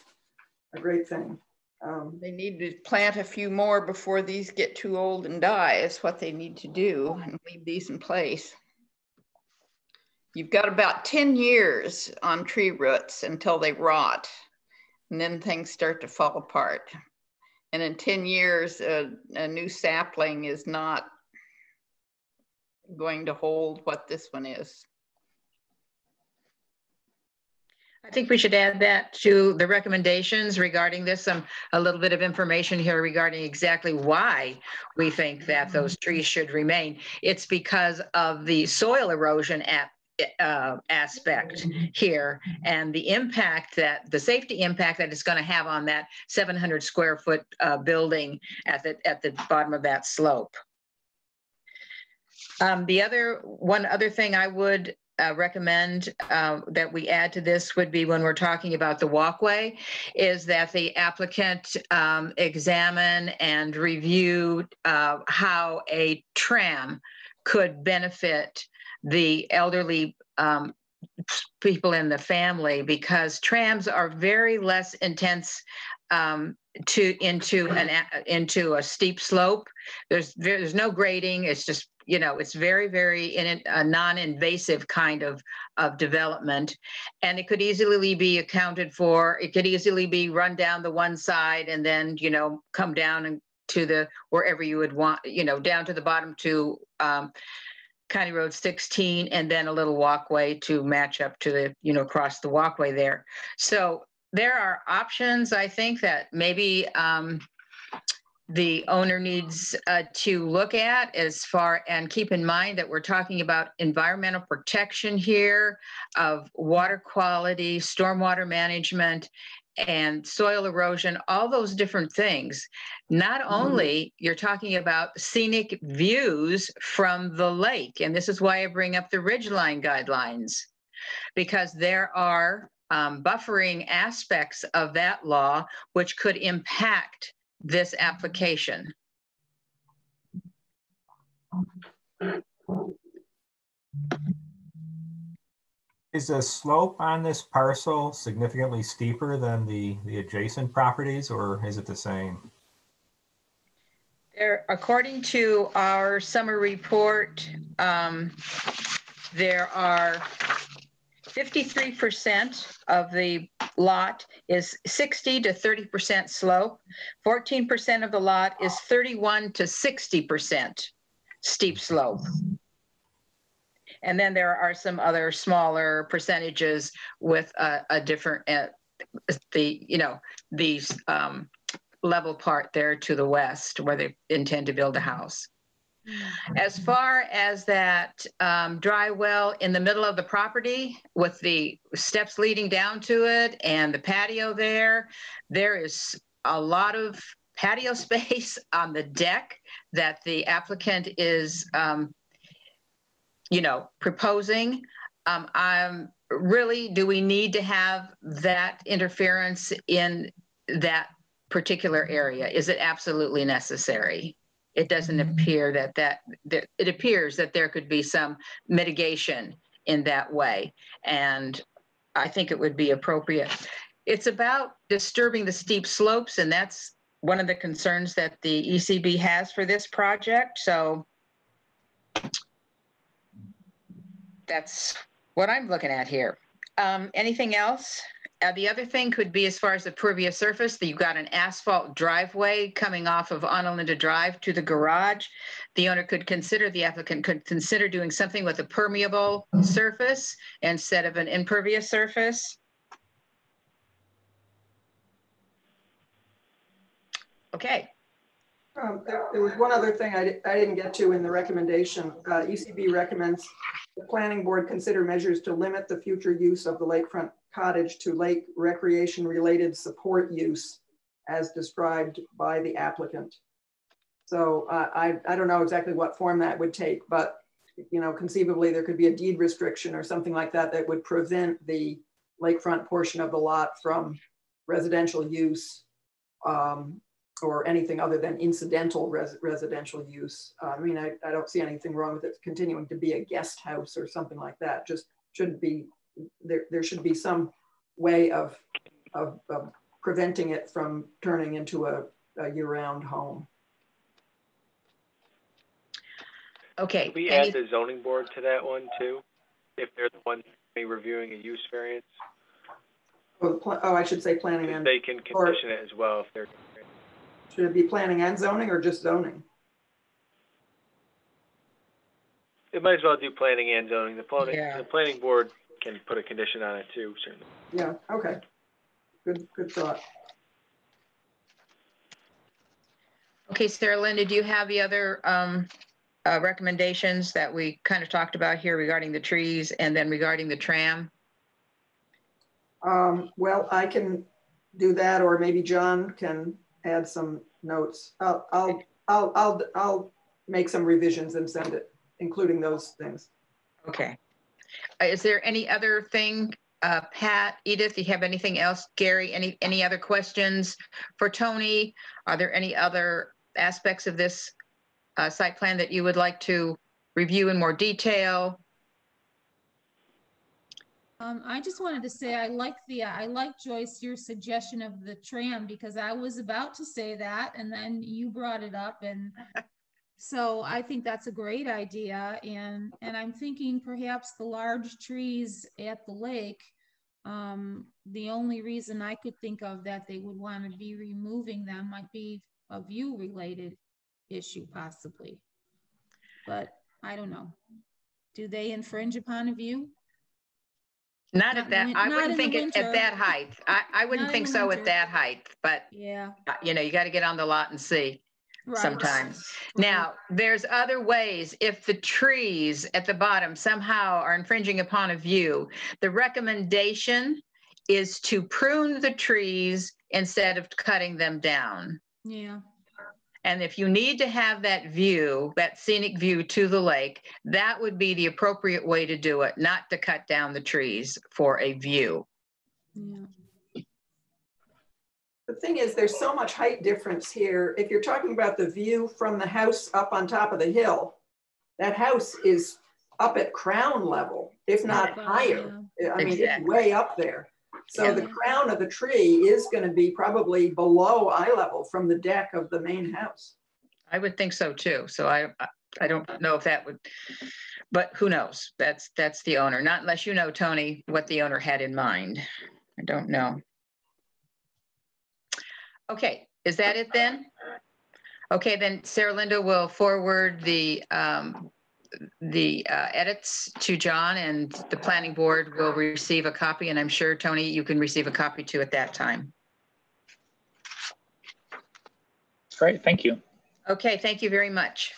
a great thing. Um, They need to plant a few more before these get too old and die is what they need to do and leave these in place. You've got about 10 years on tree roots until they rot and then things start to fall apart. And in 10 years, a, a new sapling is not going to hold what this one is. I think we should add that to the recommendations regarding this, some, a little bit of information here regarding exactly why we think that those trees should remain. It's because of the soil erosion at, uh, aspect here and the impact that, the safety impact that it's going to have on that 700 square foot uh, building at the, at the bottom of that slope. Um, the other, one other thing I would uh, recommend uh, that we add to this would be when we're talking about the walkway, is that the applicant um, examine and review uh, how a tram could benefit the elderly um, people in the family because trams are very less intense um, to into an into a steep slope. There's there's no grading. It's just you know it's very very in a non-invasive kind of of development, and it could easily be accounted for. It could easily be run down the one side and then you know come down and to the wherever you would want you know down to the bottom to um, County Road 16 and then a little walkway to match up to the, you know, across the walkway there. So there are options, I think, that maybe um, the owner needs uh, to look at as far, and keep in mind that we're talking about environmental protection here of water quality, stormwater management, and soil erosion, all those different things. Not only you're talking about scenic views from the lake, and this is why I bring up the ridgeline guidelines, because there are um, buffering aspects of that law which could impact this application. Is the slope on this parcel significantly steeper than the, the adjacent properties or is it the same? There, according to our summer report, um, there are fifty-three percent of the lot is sixty to thirty percent slope. Fourteen percent of the lot is thirty-one to sixty percent steep slope. And then there are some other smaller percentages with a, a different, uh, the, you know, these, um, level part there to the west where they intend to build a house. As far as that um, dry well in the middle of the property with the steps leading down to it and the patio there, there is a lot of patio space on the deck that the applicant is, um, you know, proposing. Um, I'm really, do we need to have that interference in that particular area? Is it absolutely necessary? It doesn't appear that that, that it appears that there could be some mitigation in that way. And I think it would be appropriate. It's about disturbing the steep slopes, and that's one of the concerns that the ECB has for this project. So that's what I'm looking at here. Um, anything else? Uh, the other thing could be as far as the pervious surface, that you've got an asphalt driveway coming off of Onalinda Drive to the garage. The owner could consider, the applicant could consider doing something with a permeable surface instead of an impervious surface. Okay, Um, There there was one other thing I I didn't get to in the recommendation. Uh, ECB recommends the planning board consider measures to limit the future use of the lakefront cottage to lake recreation-related support use. as described by the applicant. So uh, I, I don't know exactly what form that would take, but you know, conceivably there could be a deed restriction or something like that that would prevent the lakefront portion of the lot from residential use um, or anything other than incidental res residential use. Uh, I mean, I, I don't see anything wrong with it continuing to be a guest house or something like that. Just shouldn't be, there, there should be some way of, of, of preventing it from turning into a, a year-round home. Okay. Can we any- add the zoning board to that one too? If they're the ones reviewing a use variance, Oh, the oh, I should say planning and, they can condition it as well if they're. Should it be planning and zoning or just zoning? It might as well do planning and zoning. The planning, Yeah. the planning board can put a condition on it too, certainly. Yeah, okay. Good, good thought. Okay, Saralinda, do you have the other um, uh, recommendations that we kind of talked about here regarding the trees and then regarding the tram? Um, well, I can do that, or maybe John can add some notes. I'll, I'll, I'll, I'll, I'll make some revisions and send it, including those things. Okay. Uh, Is there any other thing, uh, Pat, Edith, you have anything else? Gary, any, any other questions for Tony? Are there any other aspects of this uh, site plan that you would like to review in more detail? Um, I just wanted to say, I like the, I like Joyce, your suggestion of the tram, because I was about to say that, and then you brought it up, and so I think that's a great idea, and, and I'm thinking perhaps the large trees at the lake, um, the only reason I could think of that they would want to be removing them might be a view-related issue possibly. But I don't know. Do they infringe upon a view? Not at that, win- I not wouldn't in the think it at that height. I, I wouldn't Not in think the so at that height, but, Yeah. uh, you know, you got to get on the lot and see. right. sometimes. Now, there's other ways. If the trees at the bottom somehow are infringing upon a view, the recommendation is to prune the trees instead of cutting them down. Yeah. And if you need to have that view, that scenic view to the lake, that would be the appropriate way to do it, not to cut down the trees for a view. Yeah. The thing is, there's so much height difference here. If you're talking about the view from the house up on top of the hill, that house is up at crown level, if not higher. I mean, it's way up there. So the crown of the tree is going to be probably below eye level from the deck of the main house. I would think so too. So I, I- I don't know if that would, but who knows? That's, that's the owner, not unless you know, Tony, what the owner had in mind. I don't know. Okay, is that it then? Okay, then Saralinda will forward the, um, the uh, edits to John and the planning board will receive a copy and I'm sure, Tony, you can receive a copy too at that time. Great, thank you. Okay, thank you very much.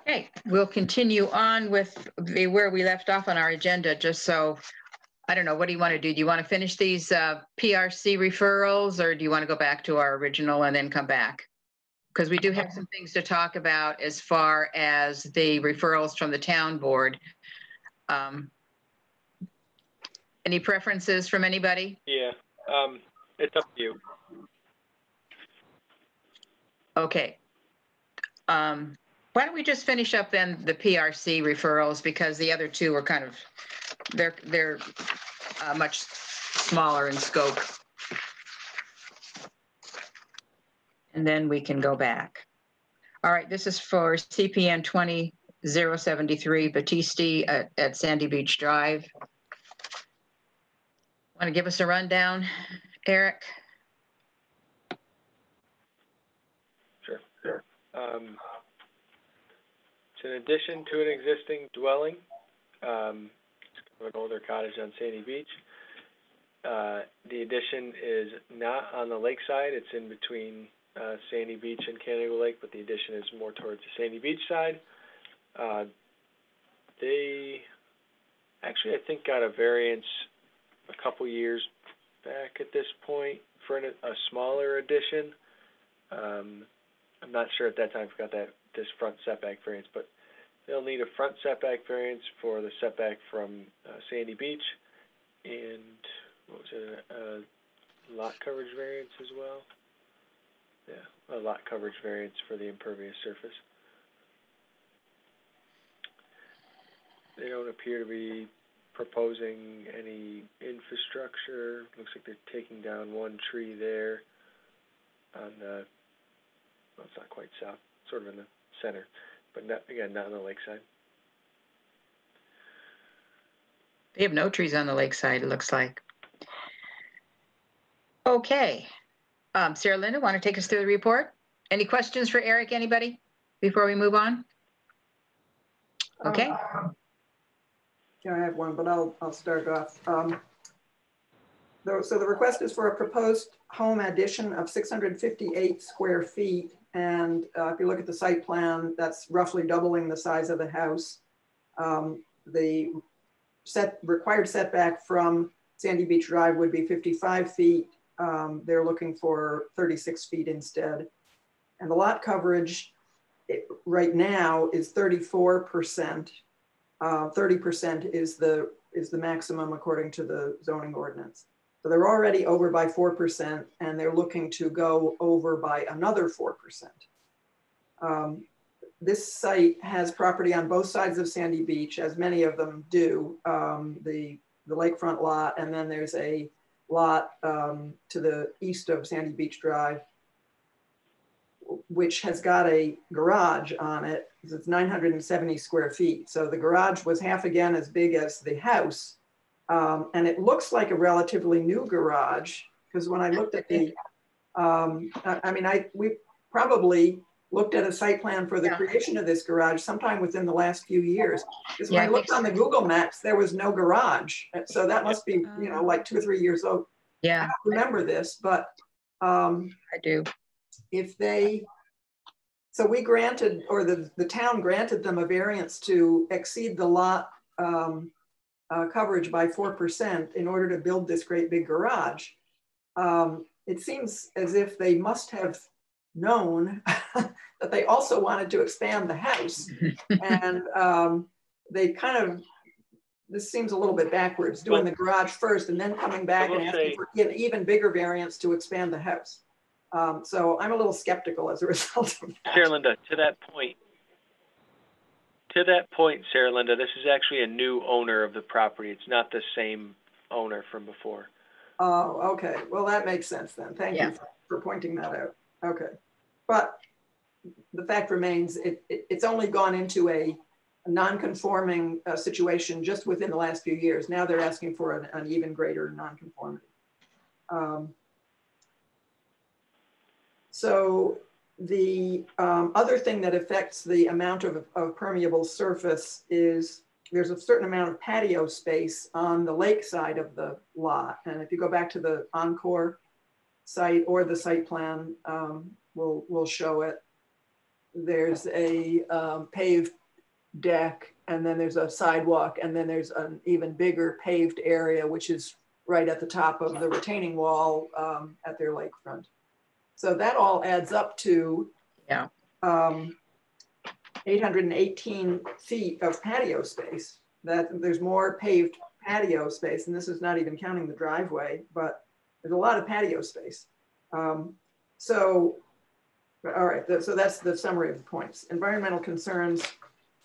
Okay, we'll continue on with the, where we left off on our agenda, just so, I don't know, what do you want to do? Do you want to finish these uh, PRC referrals or do you want to go back to our original and then come back? Because we do have some things to talk about as far as the referrals from the town board. Um, Any preferences from anybody? Yeah, um, it's up to you. Okay. Um, why don't we just finish up then the PRC referrals because the other two are kind of, they're, they're uh, much smaller in scope. And then we can go back. All right, this is for CPN 20073 Batiste at, at Sandy Beach Drive. Want to give us a rundown, Eric? Sure. Um, it's an addition to an existing dwelling. Um, an older cottage on Sandy Beach. Uh, the addition is not on the lakeside. It's in between uh, Sandy Beach and Canandaigua Lake, but the addition is more towards the Sandy Beach side. Uh, they actually, I think, got a variance a couple years back at this point for an, a smaller addition. Um, I'm not sure at that time if got that, this front setback variance, but they'll need a front setback variance for the setback from uh, Sandy Beach and what was it, uh, lot coverage variance as well? Yeah, a lot coverage variance for the impervious surface. They don't appear to be proposing any infrastructure. Looks like they're taking down one tree there on the, well, it's not quite south, sort of in the center, but not, again, not on the lakeside. They have no trees on the lakeside, it looks like. Okay. Um, Saralinda, want to take us through the report? Any questions for Eric, anybody, before we move on? Okay. Um, Yeah, I have one, but I'll, I'll start off. Um, though- So the request is for a proposed home addition of 658 square feet. And uh, if you look at the site plan, that's roughly doubling the size of the house. Um, The set, required setback from Sandy Beach Drive would be 55 feet. Um, They're looking for 36 feet instead. And the lot coverage it- right now is 34%. Uh, Thirty percent is the, is the maximum according to the zoning ordinance. So they're already over by four percent and they're looking to go over by another four percent. Um, This site has property on both sides of Sandy Beach, as many of them do. Um, The, the lakefront lot, and then there's a lot um, to the east of Sandy Beach Drive which has got a garage on it. It's 970 square feet. So the garage was half again as big as the house. Um, and it looks like a relatively new garage because when I looked at the, um, I, I mean, I we probably looked at a site plan for the Yeah. creation of this garage sometime within the last few years. Because when Yeah, I I looked on the Google Maps, there was no garage. So that must be, you know, like two or three years old. I Yeah, don't remember this, but um, I do. if they, so we granted, or the, the town granted them a variance to exceed the lot um, uh, coverage by 4% in order to build this great big garage. Um, It seems as if they must have known that they also wanted to expand the house. And um, they kind of, this seems a little bit backwards, doing the garage first and then coming back and asking say- for an even bigger variance to expand the house. Um, so I'm a little skeptical as a result of that. Saralinda, to that point, to that point, Saralinda, this is actually a new owner of the property. It's not the same owner from before. Oh, okay. Well, that makes sense then. Thank Yeah. you for- for pointing that out. Okay. But the fact remains, it, it, it's only gone into a, non-conforming uh, situation just within the last few years. Now they're asking for an, an even greater non-conformity. Um, So the um, other thing that affects the amount of, of permeable surface is there's a certain amount of patio space on the lake side of the lot. And if you go back to the Encore site or the site plan, um, we'll, we'll show it. There's a um, paved deck and then there's a sidewalk and then there's an even bigger paved area, which is right at the top of the retaining wall um, at their lakefront. So that all adds up to Yeah. um, 818 feet of patio space. That there's more paved patio space, and this is not even counting the driveway, but there's a lot of patio space. Um, so, all right, th- so that's the summary of the points. Environmental concerns.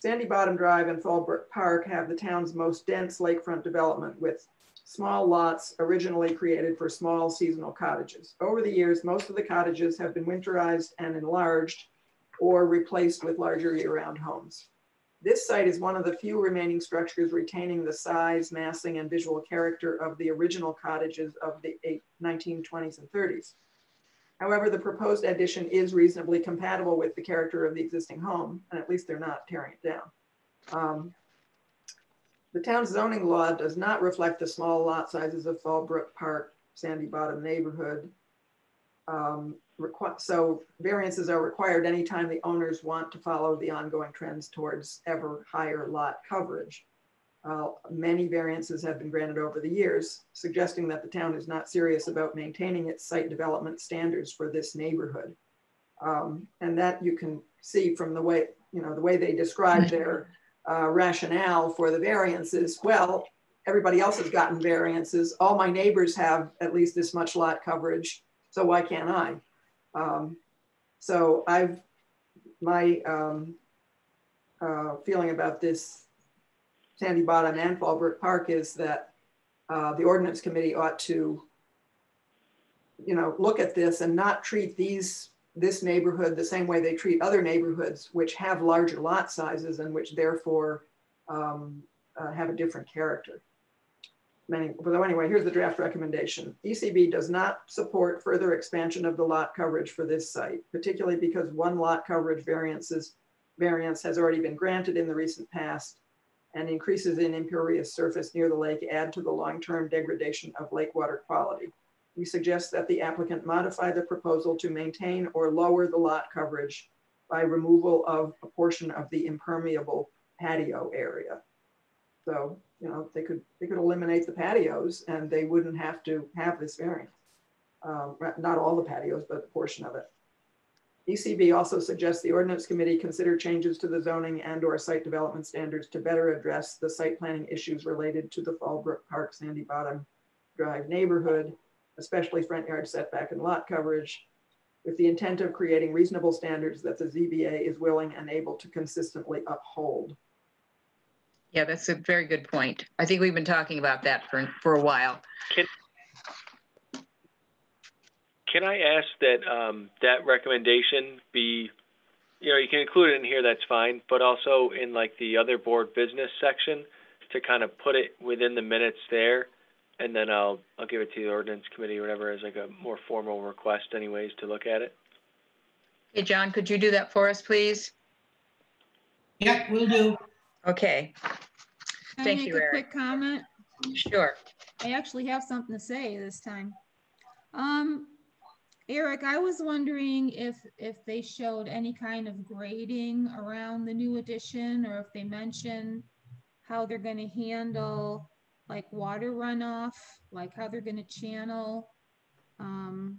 Sandy Bottom Drive and Fallbrook Park have the town's most dense lakefront development with small lots originally created for small seasonal cottages. Over the years, most of the cottages have been winterized and enlarged or replaced with larger year-round homes. This site is one of the few remaining structures retaining the size, massing, and visual character of the original cottages of the 1920s and 30s. However, the proposed addition is reasonably compatible with the character of the existing home, and at least they're not tearing it down. Um, the town's zoning law does not reflect the small lot sizes of Fallbrook Park, Sandy Bottom neighborhood. Um, so variances are required anytime the owners want to follow the ongoing trends towards ever higher lot coverage. Uh, many variances have been granted over the years, suggesting that the town is not serious about maintaining its site development standards for this neighborhood. Um, and that you can see from the way, you know, the way they describe their uh, rationale for the variances. Well, everybody else has gotten variances. All my neighbors have at least this much lot coverage, so why can't I? Um, so I've, my um, uh, feeling about this Sandy Bottom and Fallbrook Park is that uh, the ordinance committee ought to, you know, look at this and not treat these this neighborhood the same way they treat other neighborhoods, which have larger lot sizes and which therefore um, uh, have a different character. Many, but anyway, here's the draft recommendation. ECB does not support further expansion of the lot coverage for this site, particularly because one lot coverage variances variance has already been granted in the recent past and increases in impervious surface near the lake add to the long-term degradation of lake water quality. We suggest that the applicant modify the proposal to maintain or lower the lot coverage by removal of a portion of the impermeable patio area. So, you know, they could they could eliminate the patios and they wouldn't have to have this variance. Um, not all the patios, but a portion of it. ECB also suggests the ordinance committee consider changes to the zoning and or site development standards to better address the site planning issues related to the Fallbrook Park Sandy Bottom Drive neighborhood, especially front yard setback and lot coverage, with the intent of creating reasonable standards that the ZBA is willing and able to consistently uphold. Yeah, that's a very good point. I think we've been talking about that for, for a while. Can, can I ask that um, that recommendation be, you know, you can include it in here, that's fine, but also in like the other board business section to kind of put it within the minutes there, and then I'll I'll give it to the ordinance committee or whatever as like a more formal request, anyways, to look at it. Hey, John, could you do that for us, please? Yeah, will do. Okay, Can I make you, a Eric. quick comment? sure. I actually have something to say this time. Um, Eric, I was wondering if, if they showed any kind of grading around the new addition or if they mentioned how they're gonna handle like water runoff, like how they're gonna channel um,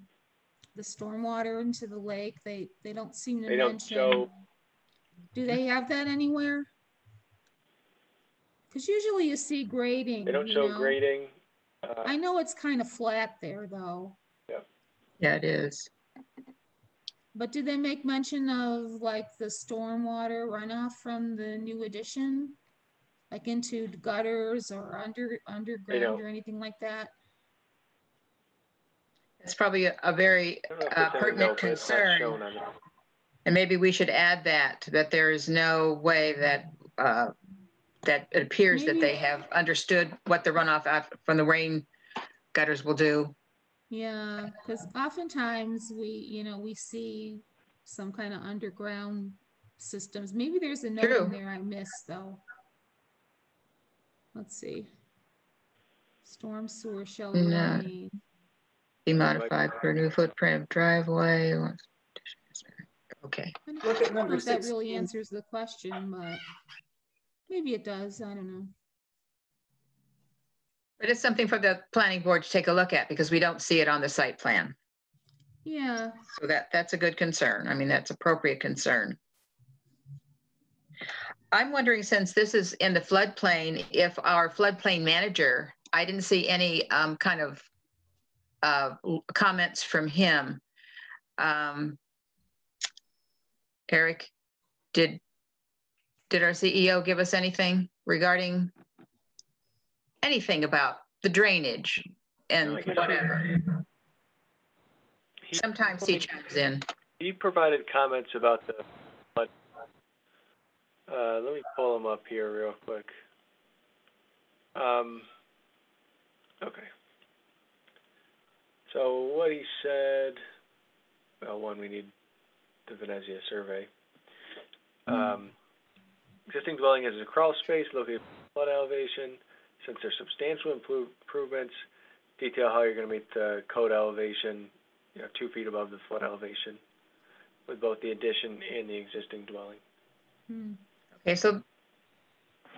the stormwater into the lake. They, they don't seem to They don't mention. show- Do they have that anywhere? Cause usually you see grading. They don't you show know? grading. Uh, I know it's kind of flat there though. Yeah, it is. But did they make mention of like the stormwater runoff from the new addition? Like into gutters or under, underground don't. or anything like that? It's probably a, a very I don't know if uh, it's in pertinent note, but it's not concern. shown on it. And maybe we should add that, that there is no way that, uh, that it appears that they have understood what the runoff from the rain gutters will do. Yeah, because oftentimes we, you know, we see some kind of underground systems. Maybe there's a note True. in there I missed though. Let's see. Storm sewer shall No. Be modified for a new footprint of driveway. Okay, I don't- Look I at don't know number if that really answers the question, but maybe it does. I don't know. but it's something for the planning board to take a look at because we don't see it on the site plan. Yeah, So that, that's a good concern. I mean, that's appropriate concern. I'm wondering, since this is in the floodplain, if our floodplain manager, I didn't see any um, kind of uh, comments from him. Um, Eric, did, did our CEO give us anything regarding anything about the drainage and No, I guess- whatever? He- Sometimes he chimes in. He provided comments about the, uh, let me pull them up here real quick. Um, okay. So what he said, well, one, we need the Venezia survey. Um, existing dwelling has a crawl space located flood elevation. Since there's substantial improve, improvements, detail how you're gonna meet the code elevation, you know, two feet above the flood elevation with both the addition and the existing dwelling. Hmm. Okay, so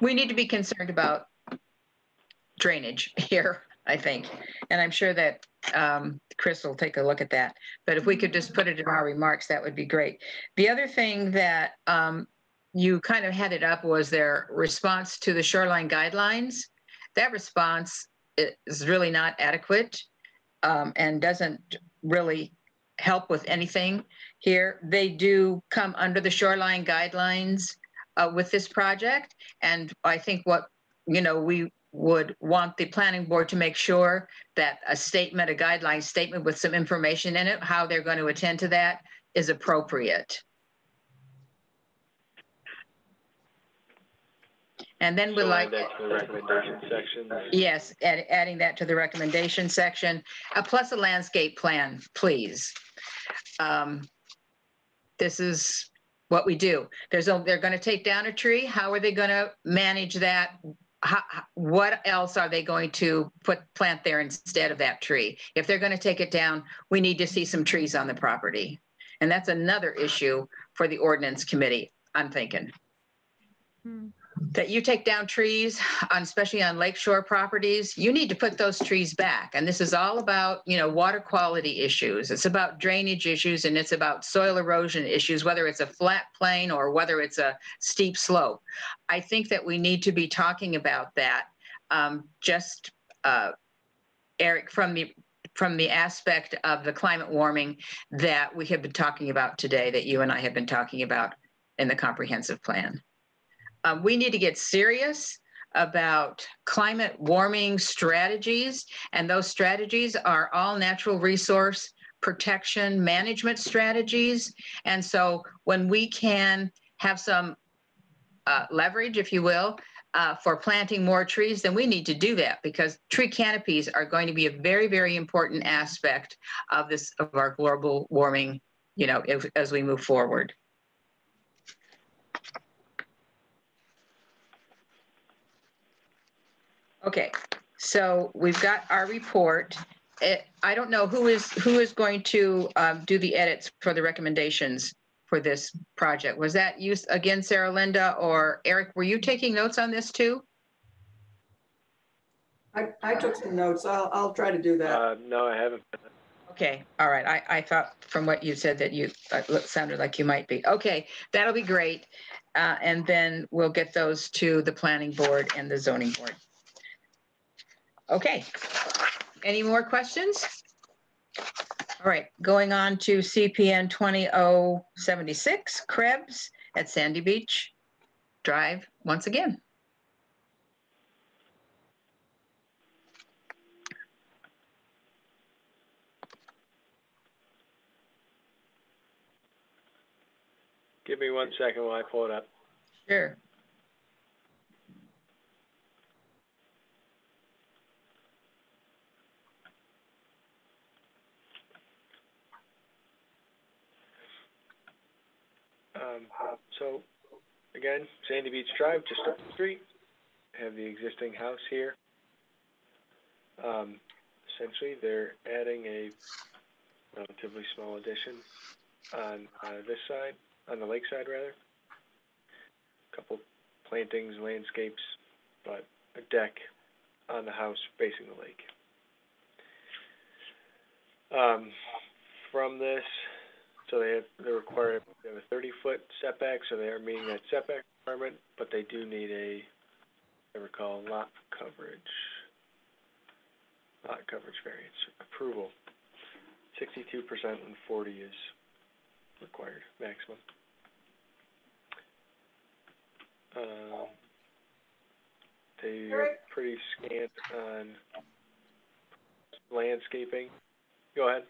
we need to be concerned about drainage here, I think. And I'm sure that um, Chris will take a look at that. But if we could just put it in our remarks, that would be great. The other thing that um, you kind of headed up was their response to the shoreline guidelines. That response is really not adequate um, and doesn't really help with anything here. They do come under the shoreline guidelines uh, with this project. And I think what, you know, we would want the planning board to make sure that a statement, a guideline statement with some information in it, how they're going to attend to that is appropriate. And then we'd So like. add that to the recommendation section. Yes, add, adding that to the recommendation section, uh, plus a landscape plan, please. Um, This is what we do. There's, a they're gonna take down a tree. How are they gonna manage that? How, how- what else are they going to put, plant there instead of that tree? If they're gonna take it down, we need to see some trees on the property. And that's another issue for the ordinance committee, I'm thinking Hmm. That you take down trees on, especially on lakeshore properties, you need to put those trees back. And this is all about, you know, water quality issues. It's about drainage issues and it's about soil erosion issues, whether it's a flat plane or whether it's a steep slope. I think that we need to be talking about that. Um, just, uh, Eric, from the, from the aspect of the climate warming that we have been talking about today, that you and I have been talking about in the comprehensive plan um, we need to get serious about climate warming strategies. And those strategies are all natural resource protection management strategies. And so when we can have some uh, leverage, if you will, uh, for planting more trees, then we need to do that because tree canopies are going to be a very, very important aspect of this, of our global warming, you know, if, as we move forward. Okay, so we've got our report. Eh, I don't know who is, who is going to um, do the edits for the recommendations for this project. Was that you again, Saralinda, or Eric, were you taking notes on this too? I, I took some notes. I'll, I'll try to do that. Uh, no, I haven't. Okay, all right. I, I thought from what you said that you, uh, look- sounded like you might be. Okay, that'll be great. Uh, And then we'll get those to the planning board and the zoning board. Okay, any more questions? All right, going on to CPN 20076 Krebs at Sandy Beach Drive once again. Give me one second while I pull it up. Sure. Um, so, again, Sandy Beach Drive, just up the street. Have the existing house here. Um, essentially, they're adding a relatively small addition on uh, this side, on the lake side rather. A couple plantings, landscapes, but a deck on the house facing the lake. Um, from this, so they have, they're required, they have a thirty foot setback, so they are meeting that setback requirement, but they do need a, I recall, lot coverage. Lot coverage variance approval. Sixty-two percent and forty is required maximum. Um, they are pretty scant on landscaping. Go ahead.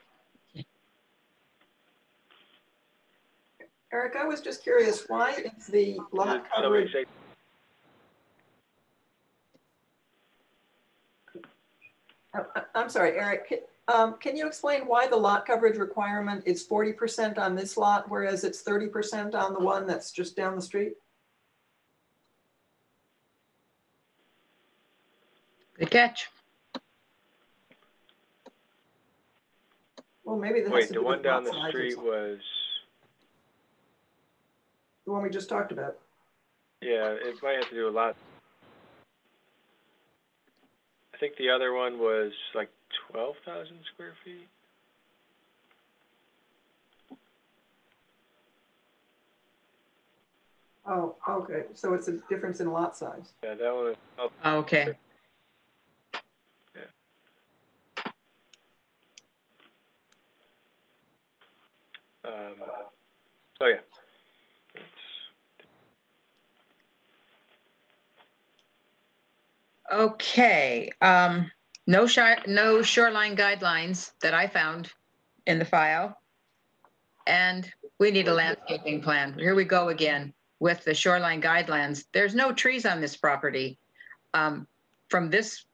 Eric, I was just curious, why is the lot somebody coverage, say uh, uh, I'm sorry, Eric, um, can you explain why the lot coverage requirement is forty percent on this lot, whereas it's thirty percent on the one that's just down the street? Good catch. Well, maybe that has Wait, to the one down the street something. was, The one we just talked about. yeah, it might have to do a lot. I think the other one was like twelve thousand square feet. Oh, okay, so it's a difference in lot size. Yeah, that one was, oh, Okay. um, oh yeah. Okay, um, no shi, no shoreline guidelines that I found in the file. And we need a landscaping plan. Here we go again with the shoreline guidelines. There's no trees on this property. Um, from this,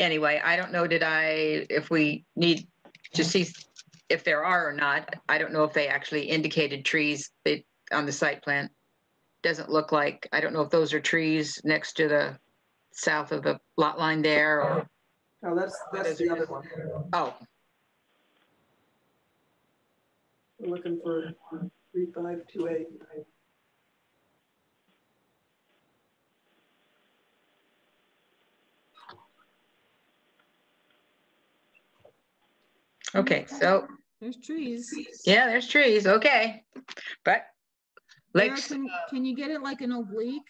anyway, I don't know, did I, if we need to see if there are or not. I don't know if they actually indicated trees on the site plan. Doesn't look like, I don't know if those are trees next to the south of the lot line there or, Oh, that's, that's the other one. oh, We're looking for three, five, two, eight. okay, so, There's trees. yeah, there's trees, okay. But Laura, lakes, Can, can you get it like an oblique?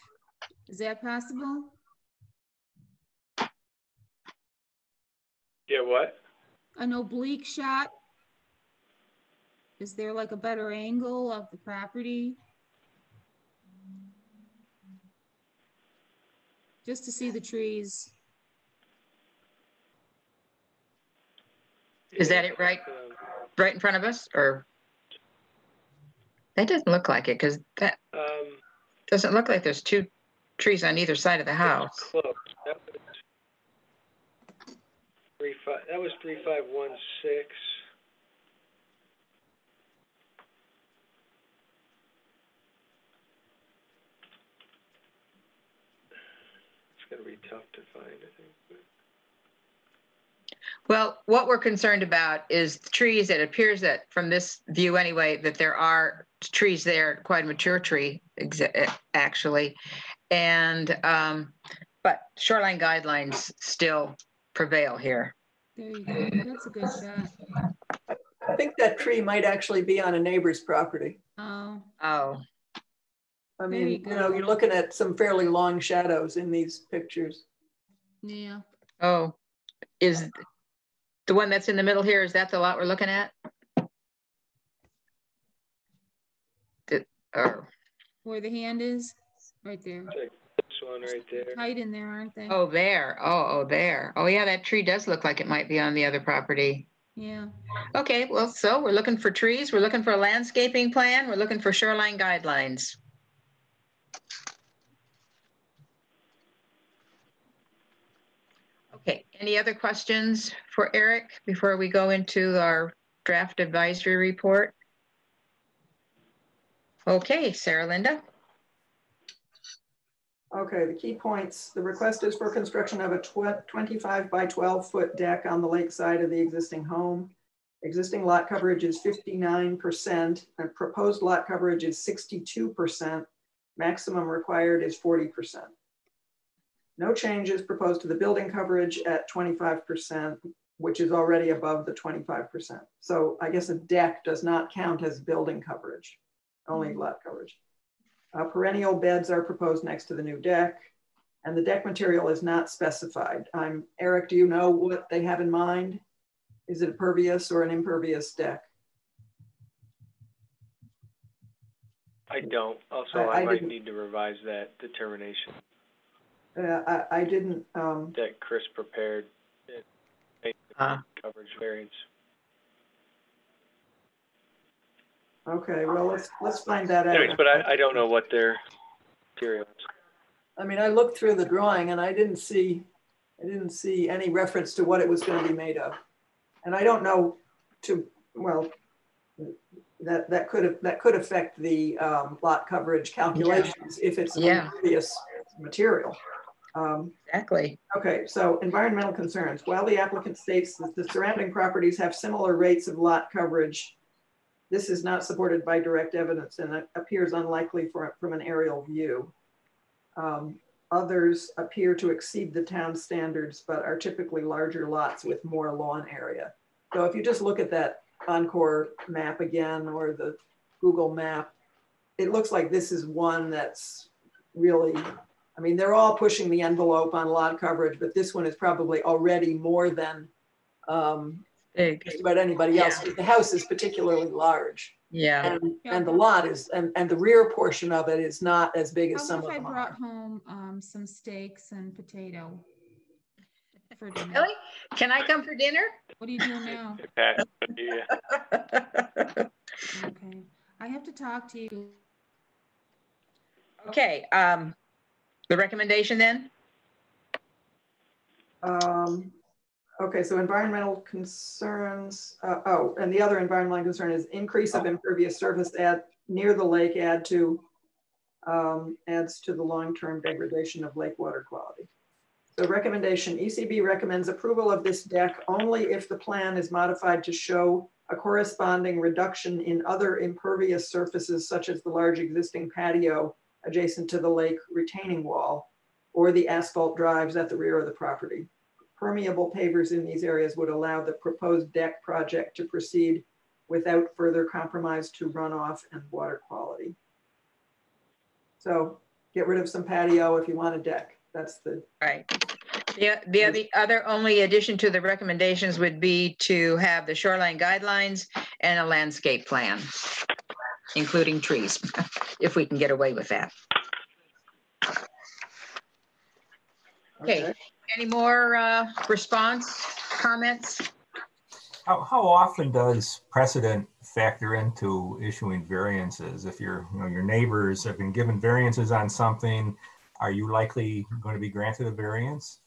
Is that possible? Yeah, what? An oblique shot? Is there like a better angle of the property? Just to see the trees. is that it right, right in front of us or? That doesn't look like it because that Um, doesn't look like there's two trees on either side of the house. close. That was three five. That was three five one six. It's gonna be tough to find, I think. Well, what we're concerned about is trees. It appears that from this view anyway, that there are trees there, quite a mature tree, actually. And, um, but shoreline guidelines still prevail here. There you go. That's a good shot. I think that tree might actually be on a neighbor's property. Oh, Oh, I mean, you you know, you're looking at some fairly long shadows in these pictures. yeah. oh, is the one that's in the middle here, is that the lot we're looking at? The- Or, Where the hand is? Right there. This one right there. Tight in there, aren't they? oh, there, oh, oh, there. Oh, yeah, that tree does look like it might be on the other property. Yeah. Okay, well, so we're looking for trees, we're looking for a landscaping plan, we're looking for shoreline guidelines. Okay, any other questions for Eric before we go into our draft advisory report? Okay, Saralinda? Okay, the key points, the request is for construction of a tw- 25 by 12 foot deck on the lake side of the existing home. Existing lot coverage is 59% and proposed lot coverage is 62%. Maximum required is 40%. No changes proposed to the building coverage at 25%, which is already above the 25%. So I guess a deck does not count as building coverage, only mm-hmm. lot coverage. Uh, perennial beds are proposed next to the new deck, and the deck material is not specified. I'm Eric, do you know what they have in mind? Is it a pervious or an impervious deck? I don't. Also, I- I, I might need to revise that determination Uh, I, I didn't, um, that Chris prepared. It Uh. Coverage variance. Okay, well, let's, let's find that out. Anyways, but I, I don't know what their material is. I mean, I looked through the drawing and I didn't see, I didn't see any reference to what it was gonna be made of. And I don't know to, well, that, that could, have that could affect the um, lot coverage calculations if it's Yeah. impervious material. Um, Exactly. Okay, so environmental concerns. While the applicant states that the surrounding properties have similar rates of lot coverage, this is not supported by direct evidence and it appears unlikely for, from an aerial view. Um, others appear to exceed the town standards, but are typically larger lots with more lawn area. So if you just look at that Encore map again, or the Google map, it looks like this is one that's really, I mean, they're all pushing the envelope on lot coverage, but this one is probably already more than um, Big. just about anybody else. The house is particularly large. Yeah. And, and the lot is, and, and the rear portion of it is not as big as How some of if I them brought are. home um, some steaks and potato for dinner? Really? Can I come for dinner? What are you doing now? Pat, yeah. Okay, I have to talk to you. Okay, um, the recommendation then? Um, okay, so environmental concerns, uh, oh, and the other environmental concern is increase of impervious surface at, near the lake add to, um, adds to the long-term degradation of lake water quality. So recommendation, ECB recommends approval of this deck only if the plan is modified to show a corresponding reduction in other impervious surfaces such as the large existing patio adjacent to the lake retaining wall or the asphalt drives at the rear of the property. Permeable pavers in these areas would allow the proposed deck project to proceed without further compromise to runoff and water quality. So get rid of some patio if you want a deck. That's the, Right. The, the, the other only addition to the recommendations would be to have the shoreline guidelines and a landscape plan, including trees, if we can get away with that. Okay. okay. Any more, uh, response, comments? How, how often does precedent factor into issuing variances? If your, you know, your neighbors have been given variances on something, are you likely going to be granted a variance?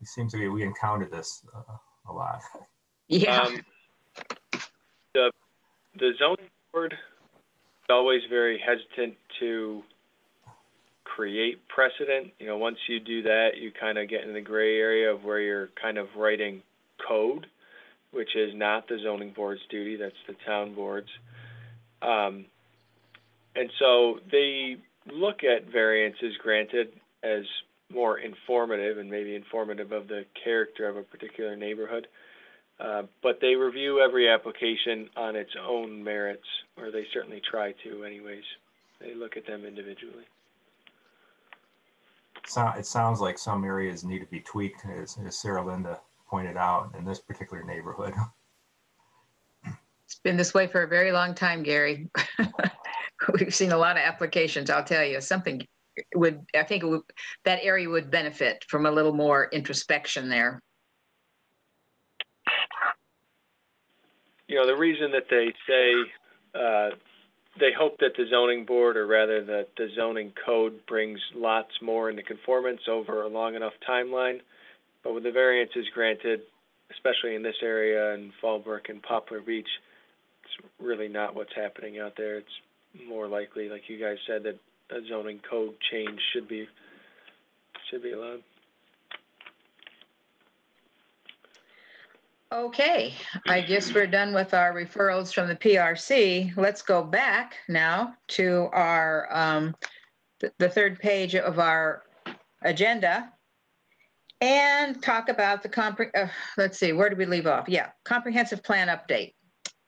It seems to be, we encountered this uh, a lot. Yeah, Um, The, the zoning board is always very hesitant to create precedent. You know, once you do that, you kind of get in the gray area of where you're kind of writing code, which is not the zoning board's duty, that's the town board's. Um, and so they look at variances granted as more informative and maybe informative of the character of a particular neighborhood. Uh, but they review every application on its own merits, or they certainly try to anyways. They look at them individually. So it sounds like some areas need to be tweaked, as, as Saralinda pointed out in this particular neighborhood. it's been this way for a very long time, Gary. We've seen a lot of applications, I'll tell you, something would, I think it would, that area would benefit from a little more introspection there. You know, the reason that they say, uh, they hope that the zoning board, or rather that the zoning code brings lots more into conformance over a long enough timeline. But with the variances granted, especially in this area in Fallbrook and Poplar Beach, it's really not what's happening out there. It's more likely, like you guys said, that a zoning code change should be, should be allowed. Okay, I guess we're done with our referrals from the PRC. Let's go back now to our, um, th- the third page of our agenda and talk about the compre, uh, let's see, where did we leave off? Yeah, comprehensive plan update.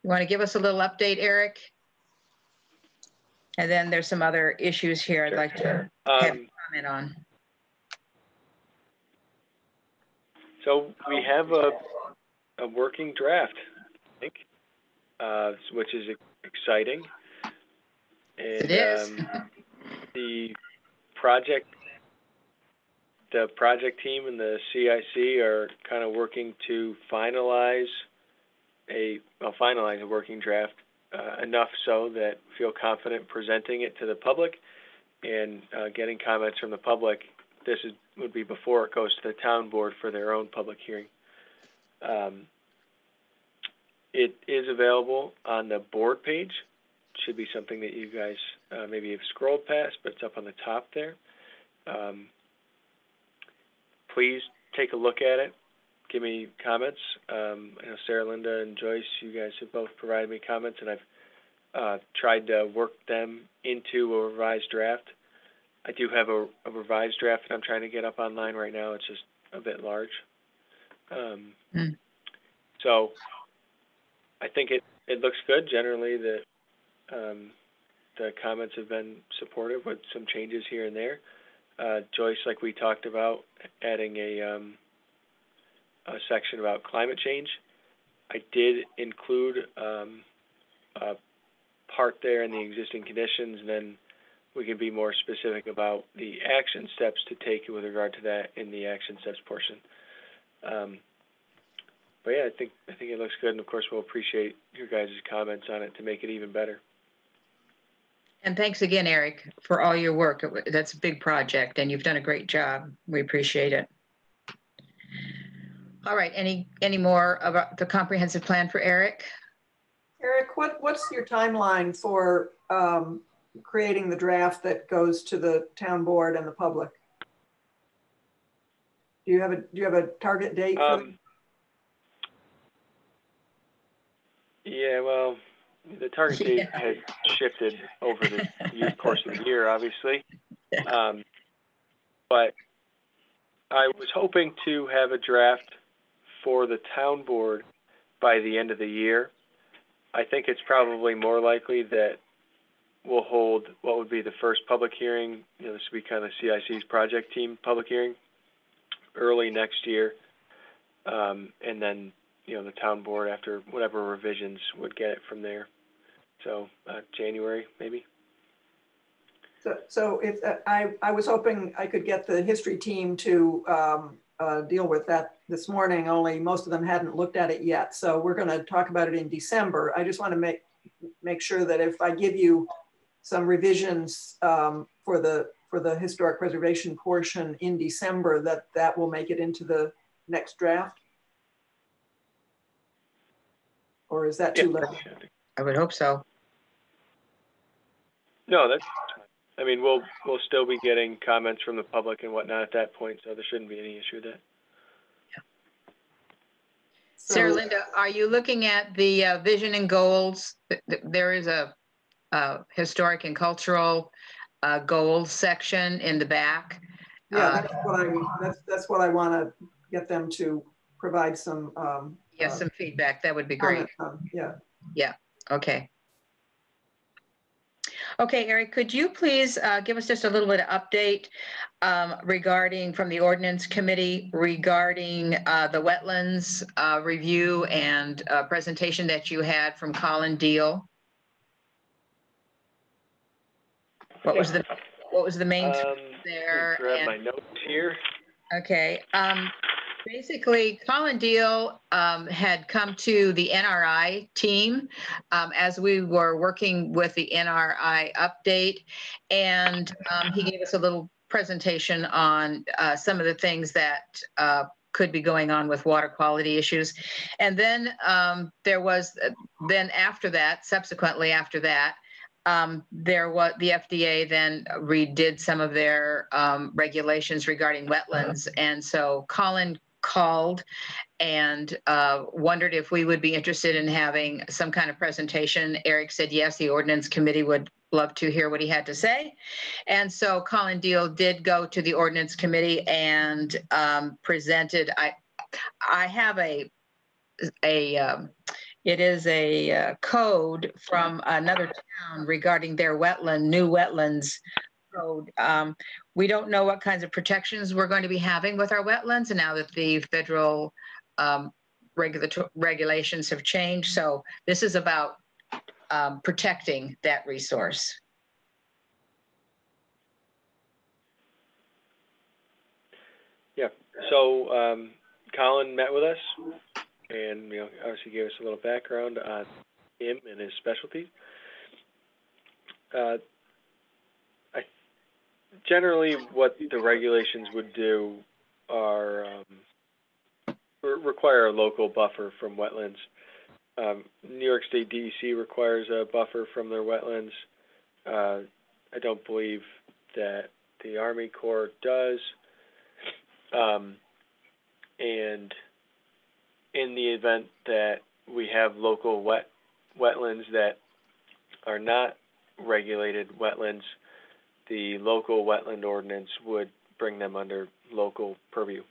You want to give us a little update, Eric? And then there's some other issues here I'd like to Um, comment on. So we have a, a working draft, I think, uh, which is exciting. And, It is. um, the project, the project team and the CIC are kind of working to finalize a, well, finalize a working draft, uh, enough so that feel confident presenting it to the public and, uh, getting comments from the public. This is, would be before it goes to the town board for their own public hearing. Um, it is available on the board page. Should be something that you guys uh, maybe have scrolled past, but it's up on the top there. Um, please take a look at it. Give me comments. Um, I know Saralinda, and Joyce, you guys have both provided me comments, and I've uh, tried to work them into a revised draft. I do have a, a revised draft that I'm trying to get up online right now. It's just a bit large. Um, Hmm. So I think it, it looks good generally that um, the comments have been supportive with some changes here and there. Uh, Joyce, like we talked about, adding a, um, a section about climate change. I did include um, a part there in the existing conditions, and then we can be more specific about the action steps to take with regard to that in the action steps portion. Um, but yeah, I think I think it looks good, and of course we'll appreciate your guys' comments on it to make it even better. And thanks again, Eric, for all your work. That's a big project and you've done a great job. We appreciate it. All right, any, any more about the comprehensive plan for Eric? Eric, what, what's your timeline for um, creating the draft that goes to the town board and the public? Do you have a, do you have a target date? for? Um, yeah, well, the target date Yeah. has shifted over the year, course of the year, obviously. Um, but I was hoping to have a draft for the town board by the end of the year. I think it's probably more likely that we'll hold what would be the first public hearing. You know, this would be kind of CIC's project team public hearing early next year. Um, and then, you know, the town board after whatever revisions would get it from there. So, uh, January, maybe? So, so if, uh, I, I was hoping I could get the history team to um, uh, deal with that this morning, only most of them hadn't looked at it yet. So we're going to talk about it in December. I just want to make, make sure that if I give you some revisions um, for the, for the historic preservation portion in December, that that will make it into the next draft? Or is that too late? I would hope so. No, that's, I mean, we'll, we'll still be getting comments from the public and whatnot at that point, so there shouldn't be any issue with that. Saralinda, are you looking at the uh, vision and goals? Th- th- There is a uh, historic and cultural uh, goals section in the back. Yeah, Uh, that's what I, that's, that's what I want to get them to provide some um, Yes, some feedback. That would be great. comment on. Yeah. Okay. Okay, Eric, could you please uh, give us just a little bit of update um, regarding, from the ordinance committee regarding uh, the wetlands uh, review and uh, presentation that you had from Colin Deal? What was the, what was the main Um, there? grab and- my notes here. Okay, um, basically, Colin Deal, um, had come to the NRI team, um, as we were working with the NRI update. And, um, he gave us a little presentation on, uh, some of the things that, uh, could be going on with water quality issues. And then, um, there was, then after that, subsequently after that, um, there was, the EPA then redid some of their, um, regulations regarding wetlands. And so Colin called and, uh, wondered if we would be interested in having some kind of presentation. Eric said, yes, the ordinance committee would love to hear what he had to say. And so Colin Deal did go to the ordinance committee and, um, presented, I, I have a, a, um, it is a uh, code from another town regarding their wetland, new wetlands code. Um, We don't know what kinds of protections we're going to be having with our wetlands and now that the federal um, regulatory regulations have changed. So this is about um, protecting that resource. Yeah, so, um, Colin met with us and, you know, obviously gave us a little background on him and his specialties. Uh, I, generally what the regulations would do are, um, re- require a local buffer from wetlands. Um, New York State DEC requires a buffer from their wetlands. Uh, I don't believe that the Army Corps does. Um, and in the event that we have local wet wetlands that are not regulated wetlands, the local wetland ordinance would bring them under local purview.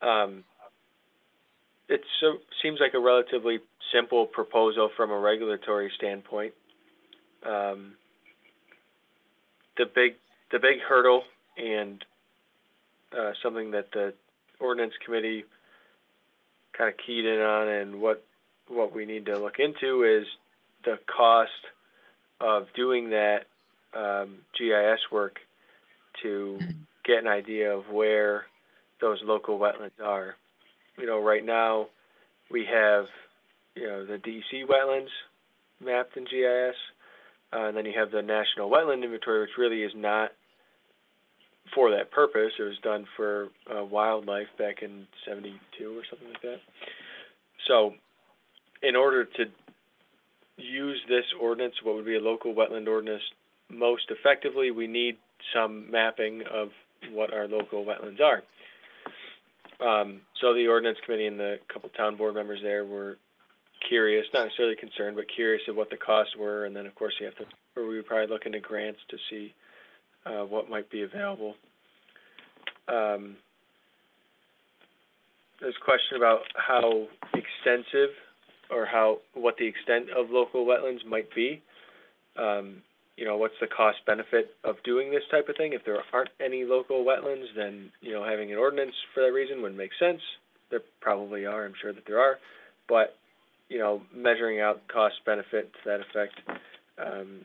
Um, it so, seems like a relatively simple proposal from a regulatory standpoint. Um, the big the big hurdle and uh, something that the ordinance committee kind of keyed in on and what what we need to look into is the cost of doing that um, GIS work to get an idea of where those local wetlands are. You know, right now we have, you know, the DEC wetlands mapped in GIS, uh, and then you have the National Wetland Inventory, which really is not for that purpose. It was done for uh, wildlife back in 72 or something like that. So, in order to use this ordinance, what would be a local wetland ordinance, most effectively, we need some mapping of what our local wetlands are. Um, so the ordinance committee and the couple town board members there were curious, not necessarily concerned, but curious of what the costs were, and then of course you have to, or we would probably look into grants to see uh, what might be available. Um, there's a question about how extensive or how what the extent of local wetlands might be. Um, you know, what's the cost benefit of doing this type of thing? If there aren't any local wetlands, then, you know, having an ordinance for that reason wouldn't make sense. There probably are, I'm sure that there are. But, you know, measuring out cost benefit to that effect, um,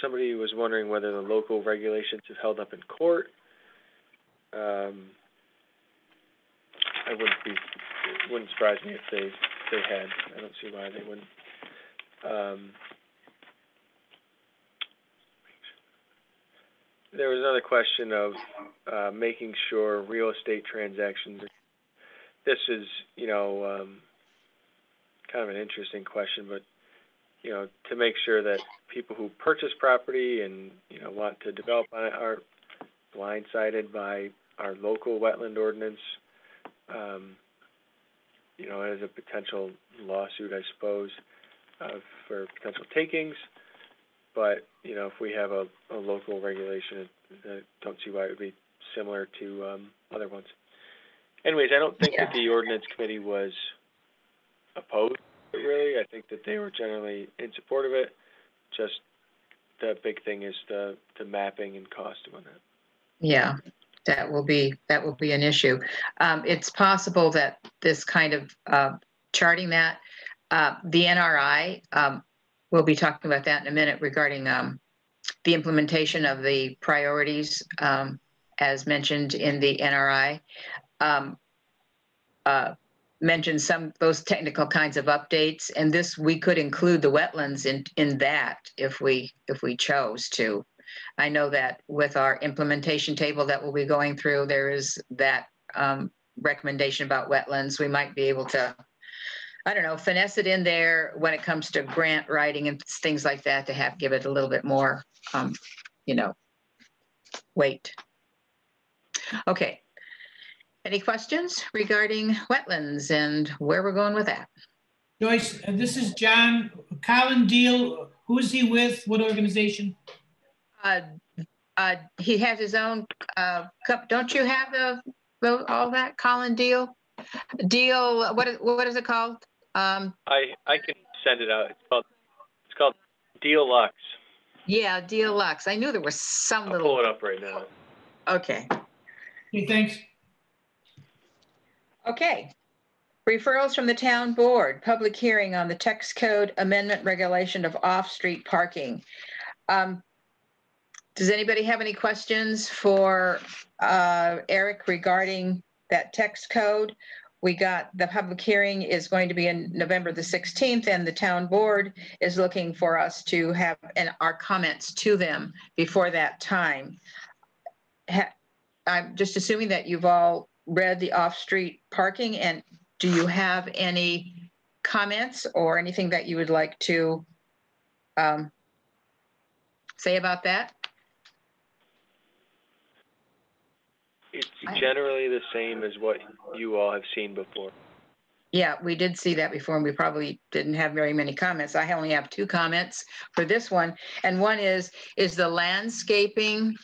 somebody was wondering whether the local regulations have held up in court. Um, I wouldn't be, it wouldn't surprise me if they, they had. I don't see why they wouldn't. Um, there was another question of uh, making sure real estate transactions. This is, you know, um, kind of an interesting question, but you know, to make sure that people who purchase property and you know want to develop on it are blindsided by our local wetland ordinance. Um, you know, as a potential lawsuit, I suppose uh, for potential takings. But you know, if we have a, a local regulation, I don't see why it would be similar to um, other ones. Anyways, I don't think that the ordinance committee was opposed. Really, I think that they were generally in support of it. Just the big thing is the the mapping and cost on that. Yeah, that will be, that will be an issue. Um, it's possible that this kind of, uh, charting that, uh, the NRI, um, we'll be talking about that in a minute regarding, um, the implementation of the priorities, um, as mentioned in the NRI. Um, uh, mentioned some, those technical kinds of updates, and this, we could include the wetlands in, in that if we, if we chose to. I know that with our implementation table that we'll be going through, there is that um, recommendation about wetlands. We might be able to, I don't know, finesse it in there when it comes to grant writing and things like that to have, give it a little bit more, um, you know, weight. Okay. Any questions regarding wetlands and where we're going with that? Joyce, uh, this is John. Colin Deal, who is he with? What organization? Uh, uh, he has his own, uh, cup, don't you have the, the- all that, Colin Deal? Deal, what is, what is it called? Um, I I can send it out. It's called it's called Deluxe. yeah, Deal Lux. I knew there was some I'll pull little, it up right now. okay, Okay, thanks. Okay. Referrals from the town board, public hearing on the text code amendment regulation of off-street parking. Um, does anybody have any questions for, uh, Eric regarding that text code? We got, the public hearing is going to be in November the 16th and the town board is looking for us to have, and our comments to them before that time. Ha- I'm just assuming that you've all read the off-street parking and do you have any comments or anything that you would like to um, say about that? It's generally the same as what you all have seen before. Yeah, we did see that before and we probably didn't have very many comments. I only have two comments for this one. And one is, is the landscaping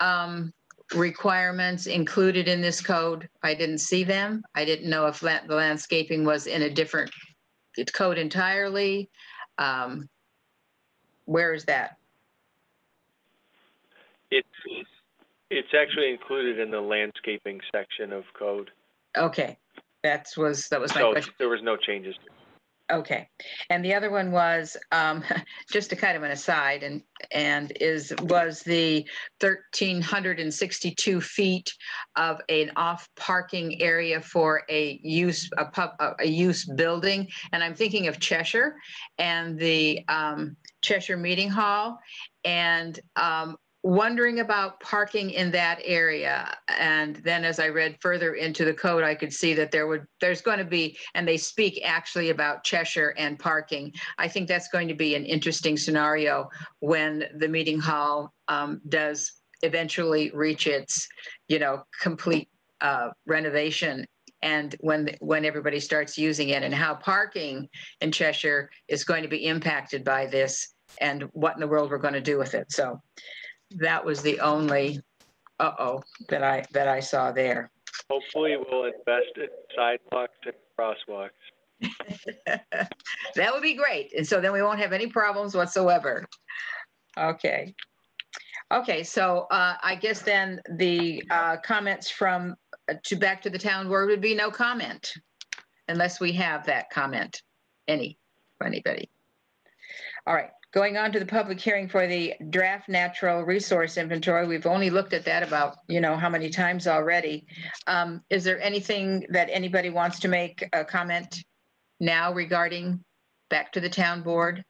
um, requirements included in this code? I didn't see them. I didn't know if la- the landscaping was in a different code entirely. Um, Where is that? It's, it's actually included in the landscaping section of code. Okay, that was, that was my So question. there was no changes. Okay, and the other one was, um, just a kind of an aside and, and is, was the thirteen hundred and sixty-two feet of an off parking area for a use, a pub, a use building. And I'm thinking of Cheshire and the, um, Cheshire Meeting Hall. And, um, wondering about parking in that area. And then as I read further into the code, I could see that there would, there's going to be, and they speak actually about Cheshire and parking. I think that's going to be an interesting scenario when the meeting hall um, does eventually reach its, you know, complete uh, renovation. And when, when everybody starts using it and how parking in Cheshire is going to be impacted by this and what in the world we're going to do with it. So that was the only uh-oh that I, that I saw there. Hopefully we'll invest in sidewalks and crosswalks. That would be great. And so then we won't have any problems whatsoever. Okay. Okay, so uh, I guess then the uh, comments from, uh, to back to the town board would be no comment unless we have that comment, any, for anybody. All right, going on to the public hearing for the draft natural resource inventory. We've only looked at that about, you know, how many times already. Um, Is there anything that anybody wants to make a comment now regarding back to the town board?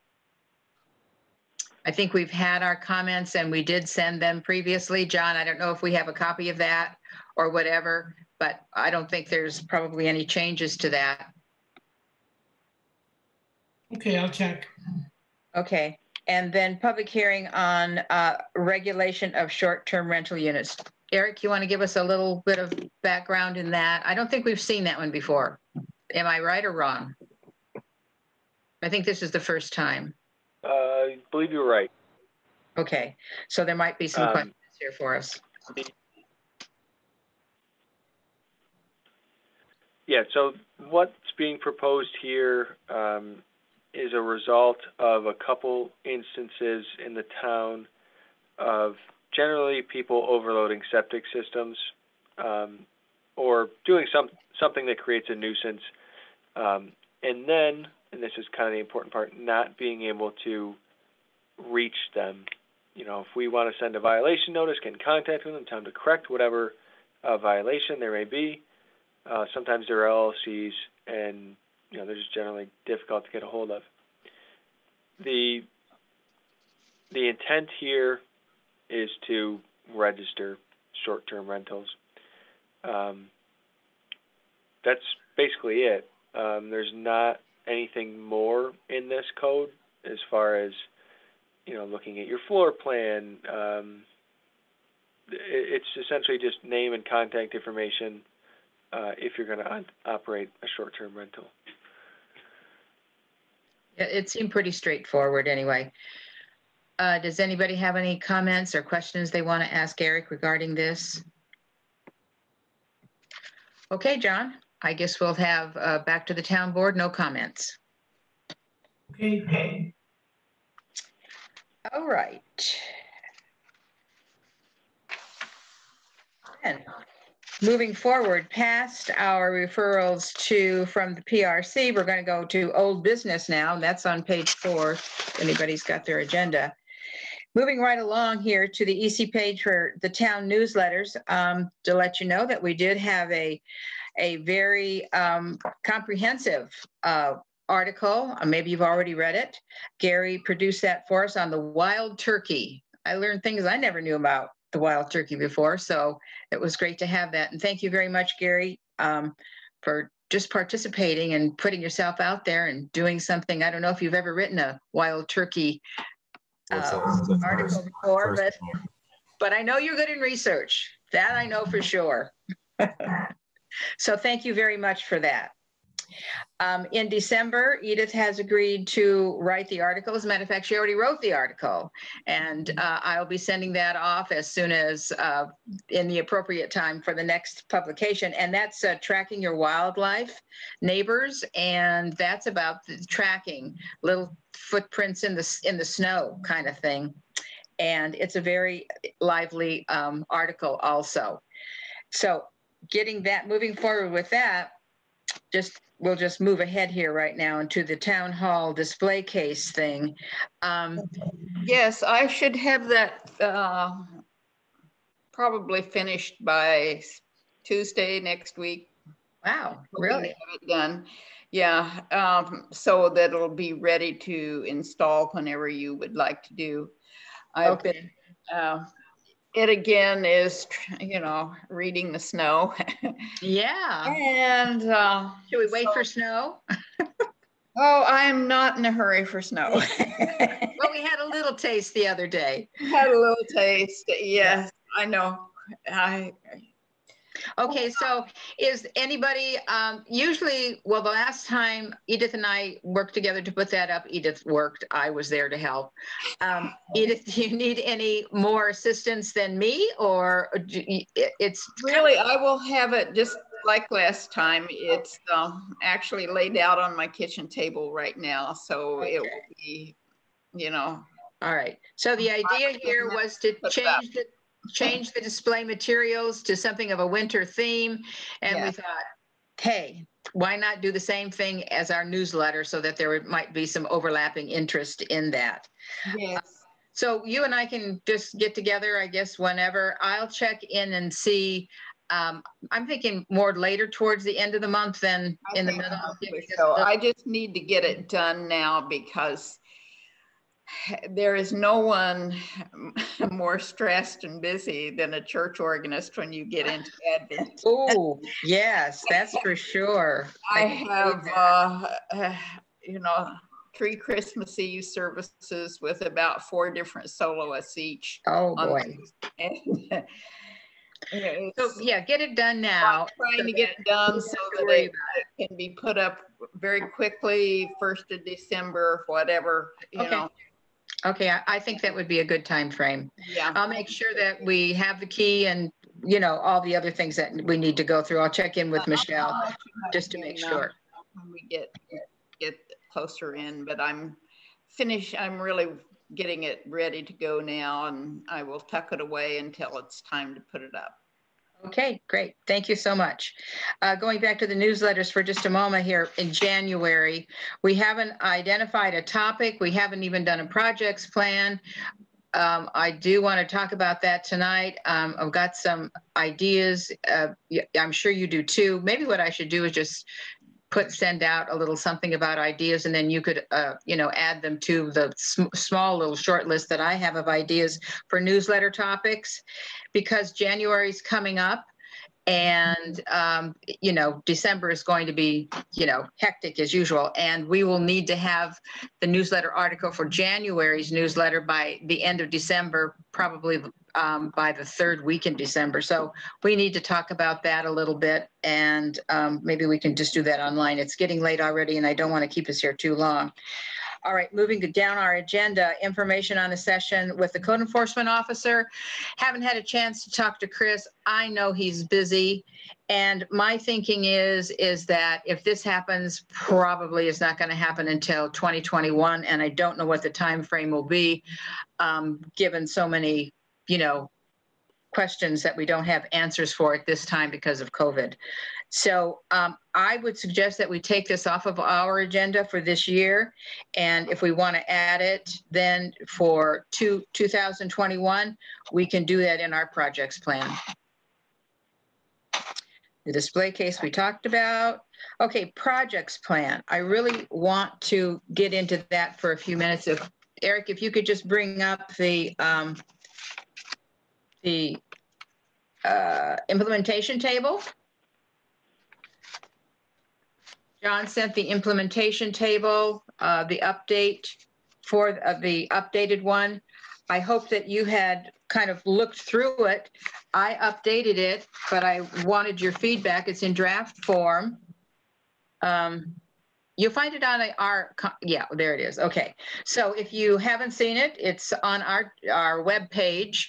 I think we've had our comments and we did send them previously. John, I don't know if we have a copy of that or whatever, but I don't think there's probably any changes to that. Okay, I'll check. Okay, and then public hearing on uh, regulation of short-term rental units. Eric, you want to give us a little bit of background in that? I don't think we've seen that one before. Am I right or wrong? I think this is the first time. Uh, I believe you're right. Okay, so there might be some Um, questions here for us. Yeah, so what's being proposed here um, is a result of a couple instances in the town of generally people overloading septic systems um, or doing some something that creates a nuisance, um, and then, and this is kind of the important part, not being able to reach them. You know, if we want to send a violation notice, get in contact with them, them to correct whatever uh, violation there may be. Uh, sometimes they're LLCs, and you know they're just generally difficult to get a hold of. The the intent here is to register short-term rentals. Um, that's basically it. Um, there's not anything more in this code as far as you know looking at your floor plan. Um, it's essentially just name and contact information uh, if you're going to operate a short-term rental. It seemed pretty straightforward anyway. Uh, Does anybody have any comments or questions they want to ask Eric regarding this? Okay, John, I guess we'll have uh, back to the town board, no comments. Okay, All right. And moving forward past our referrals to, from the PRC, we're going to go to old business now. and That's on page four, if anybody's got their agenda. Moving right along here to the EC page for the town newsletters, um, to let you know that we did have a, a very um, comprehensive uh, article. Uh, Maybe you've already read it. Gary produced that for us on the wild turkey. I learned things I never knew about the wild turkey before, so it was great to have that. And thank you very much, Gary, um, for just participating and putting yourself out there and doing something. I don't know if you've ever written a wild turkey uh, article first- before, but first one. but I know you're good in research. That I know for sure. So thank you very much for that. Um, in December, Edith has agreed to write the article. As a matter of fact, she already wrote the article. And uh, I'll be sending that off as soon as uh, in the appropriate time for the next publication. And that's uh, tracking your wildlife neighbors. And that's about the tracking little footprints in the, in the snow kind of thing. And it's a very lively um, article also. So getting that, moving forward with that, just we'll just move ahead here right now into the town hall display case thing. Um, Yes, I should have that uh, probably finished by Tuesday next week. wow, really? have it Done. Yeah, um, so that it'll be ready to install whenever you would like to do. I've been, Okay. uh, it again is, you know, reading the snow. Yeah. And, uh, Should we wait so- for snow? oh, I'm not in a hurry for snow. Well, we had a little taste the other day. Had a little taste, yes, I know. I, Okay, so is anybody, um, usually, well, the last time Edith and I worked together to put that up, Edith worked, I was there to help. Um, Edith, do you need any more assistance than me or do you- it's? Really, I will have it just like last time. It's um, actually laid out on my kitchen table right now, so it will be, you know, All right, so the idea here was to change the, change the display materials to something of a winter theme. And we thought, hey, why not do the same thing as our newsletter so that there might be some overlapping interest in that? yes. So you and I can just get together, I guess, whenever. I'll check in and see. Um, I'm thinking more later towards the end of the month than I in the middle. So I just need to get it done now because there is no one more stressed and busy than a church organist when you get into Advent. Oh, yes, that's for sure. I believe have, uh, you know, three Christmas Eve services with about four different soloists each. Oh, boy. And, So, yeah, get it done now. Trying so to get it done so that worry it can be put up very quickly, first of December, whatever, you Okay. know, Okay, I, I think that would be a good time frame. yeah. I'll make sure that we have the key and, you know, all the other things that we need to go through. I'll check in with Michelle I'll let you know just to make uh, sure. When we get, get closer in, but I'm finished, I'm really getting it ready to go now and I will tuck it away until it's time to put it up. Okay, great. Thank you so much. Uh, going back to the newsletters for just a moment here, in January, we haven't identified a topic. We haven't even done a projects plan. Um, I do want to talk about that tonight. Um, I've got some ideas. Uh, I'm sure you do too. Maybe what I should do is just put, send out a little something about ideas and then you could, uh, you know, add them to the sm- small little short list that I have of ideas for newsletter topics. Because January's coming up and, um, you know, December is going to be, you know, hectic as usual. And we will need to have the newsletter article for January's newsletter by the end of December, probably um, by the third week in December. So we need to talk about that a little bit and um, maybe we can just do that online. It's getting late already and I don't want to keep us here too long. All right, moving to down our agenda, information on a session with the code enforcement officer. Haven't had a chance to talk to Chris. I know he's busy. And my thinking is, is that if this happens, probably it's not going to happen until 2021. And I don't know what the time frame will be, um, given so many, you know, questions that we don't have answers for at this time because of COVID. So um, I would suggest that we take this off of our agenda for this year. And if we want to add it, then for two, 2021, we can do that in our projects plan. The display case we talked about. Okay, projects plan. I really want to get into that for a few minutes. If, Eric, if you could just bring up the, um, the uh, implementation table. John sent the implementation table, uh, the update for uh, the updated one. I hope that you had kind of looked through it. I updated it, but I wanted your feedback. It's in draft form. Um, you'll find it on our, yeah, there it is. Okay. So if you haven't seen it, it's on our, our webpage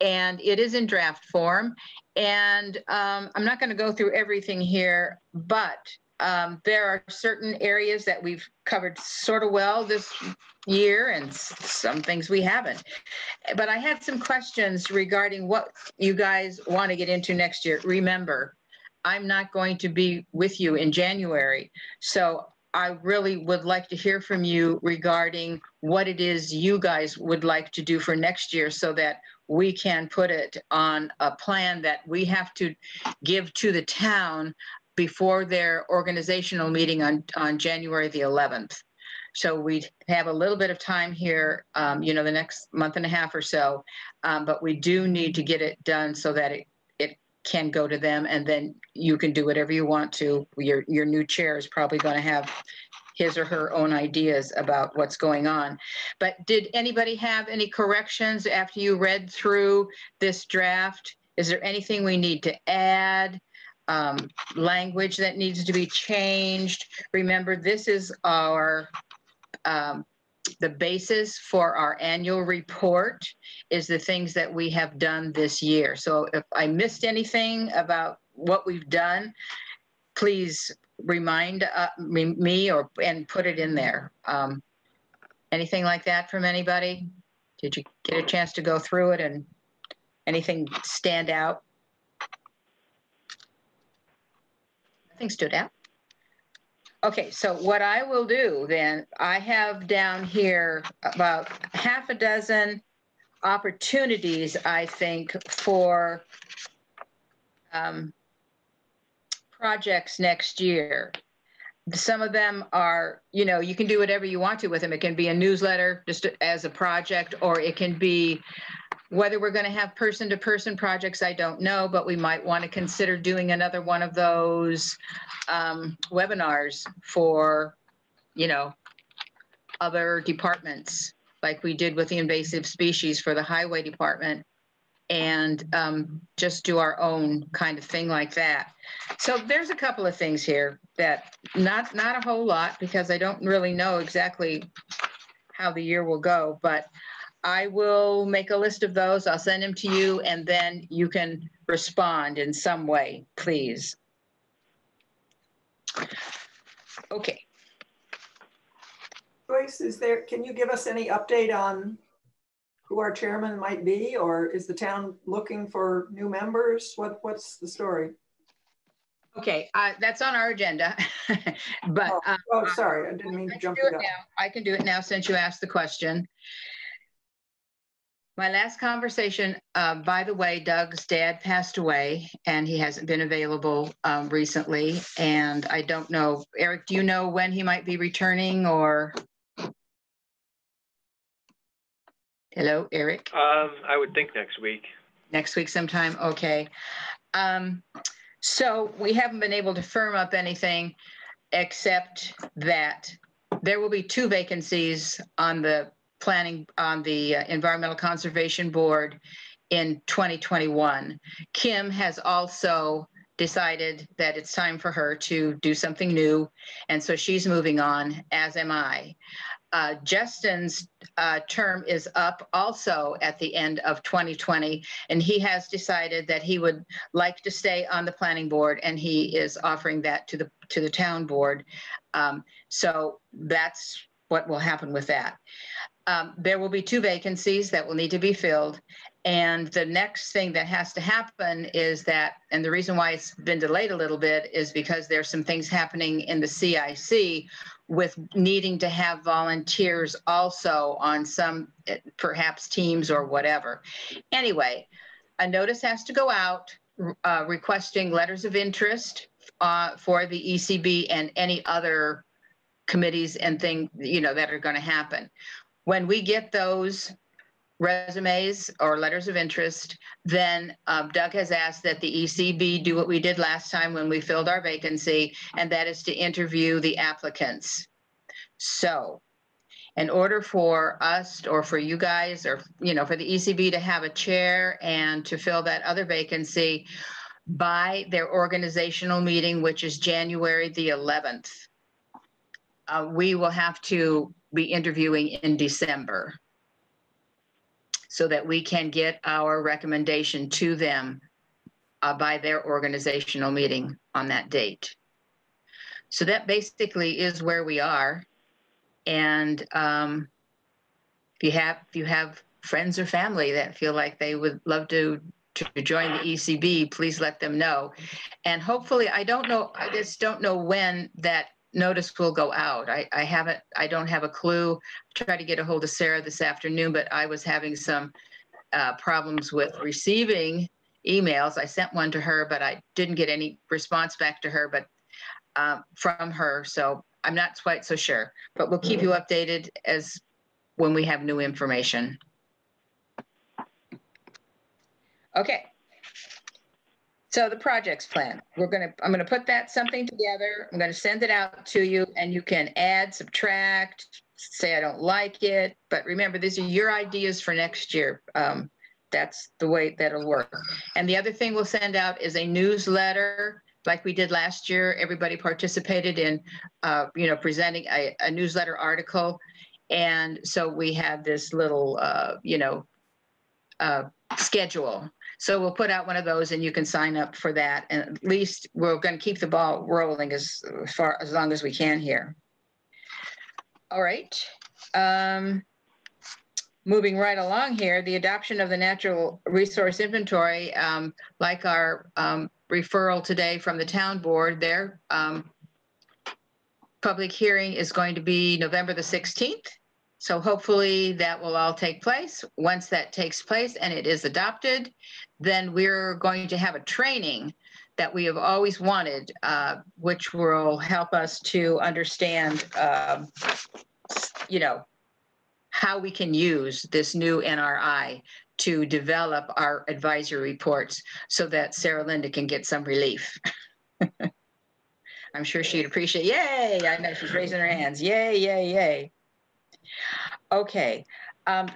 and it is in draft form. And um, I'm not going to go through everything here, but um, there are certain areas that we've covered sort of well this year and some things we haven't. But I had some questions regarding what you guys want to get into next year. Remember, I'm not going to be with you in January. So I really would like to hear from you regarding what it is you guys would like to do for next year so that we can put it on a plan that we have to give to the town before their organizational meeting on, on January the 11th. So we have a little bit of time here, um, you know, the next month and a half or so. Um, but we do need to get it done so that it, it can go to them and then you can do whatever you want to. Your, your new chair is probably going to have his or her own ideas about what's going on. But did anybody have any corrections after you read through this draft? Is there anything we need to add? Um, language that needs to be changed? Remember, this is our, um, the basis for our annual report is the things that we have done this year. So if I missed anything about what we've done, please remind uh, me or, and put it in there. Um, Anything like that from anybody? Did you get a chance to go through it and anything stand out? Nothing stood out? Okay, so what I will do then, I have down here about half a dozen opportunities, I think, for um, projects next year. Some of them are, you know, you can do whatever you want to with them. It can be a newsletter just as a project, or it can be whether we're going to have person-to-person projects, I don't know, but we might want to consider doing another one of those um, webinars for, you know, other departments, like we did with the invasive species for the highway department. And um, just do our own kind of thing like that. So there's a couple of things here that not, not a whole lot because I don't really know exactly how the year will go, but I will make a list of those. I'll send them to you and then you can respond in some way, please. Okay, Joyce, is there, can you give us any update on who our chairman might be? Or is the town looking for new members? What, what's the story? okay, uh, that's on our agenda. But Oh, uh, Oh, sorry, I didn't mean I to jump it gun. now. I can do it now since you asked the question. My last conversation, uh, by the way, Doug's dad passed away and he hasn't been available um, recently. And I don't know, Eric, do you know when he might be returning or? Hello, Eric? Um, I would think next week. Next week sometime, okay. Um, so we haven't been able to firm up anything except that there will be two vacancies on the planning, on the uh, Environmental Conservation Board in 2021. Kim has also decided that it's time for her to do something new, and so she's moving on, as am I. Uh, Justin's uh, term is up also at the end of 2020, and he has decided that he would like to stay on the planning board, and he is offering that to the to the town board. Um, so that's what will happen with that. Um, there will be two vacancies that will need to be filled. And the next thing that has to happen is that, and the reason why it's been delayed a little bit is because there's some things happening in the CIC with needing to have volunteers also on some, eh, perhaps teams or whatever. Anyway, a notice has to go out uh, requesting letters of interest uh, for the ECB and any other committees and things you know, that are going to happen. When we get those resumes or letters of interest, then um, Doug has asked that the ECB do what we did last time when we filled our vacancy, and that is to interview the applicants. So in order for us or for you guys or, you know, for the ECB to have a chair and to fill that other vacancy, by their organizational meeting, which is January the 11th. Uh, we will have to be interviewing in December so that we can get our recommendation to them uh, by their organizational meeting on that date. So that basically is where we are. And um, if you have if you have friends or family that feel like they would love to to join the ECB, please let them know. And hopefully, I don't know, I just don't know when that notice will go out. I, I haven't, I don't have a clue. Try to get a hold of Sarah this afternoon, but I was having some uh, problems with receiving emails. I sent one to her, but I didn't get any response back to her, but um, from her. So I'm not quite so sure, but we'll keep you updated as when we have new information. Okay. So the projects plan, we're gonna, I'm gonna put that something together. I'm gonna send it out to you and you can add, subtract, say I don't like it. But remember, these are your ideas for next year. Um, that's the way that'll work. And the other thing we'll send out is a newsletter like we did last year. Everybody participated in, uh, you know, presenting a, a newsletter article. And so we have this little, uh, you know, uh, schedule. So we'll put out one of those and you can sign up for that. And at least we're going to keep the ball rolling as far as long as we can here. All right. Um, moving right along here, the adoption of the natural resource inventory, um, like our um, referral today from the town board, their um, public hearing is going to be November the 16th. So hopefully that will all take place. Once that takes place and it is adopted, then we're going to have a training that we have always wanted, uh, which will help us to understand, um, you know, how we can use this new NRI to develop our advisory reports so that Saralinda can get some relief. I'm sure she'd appreciate, yay, I know she's raising her hands, yay, yay, yay. Okay. Um,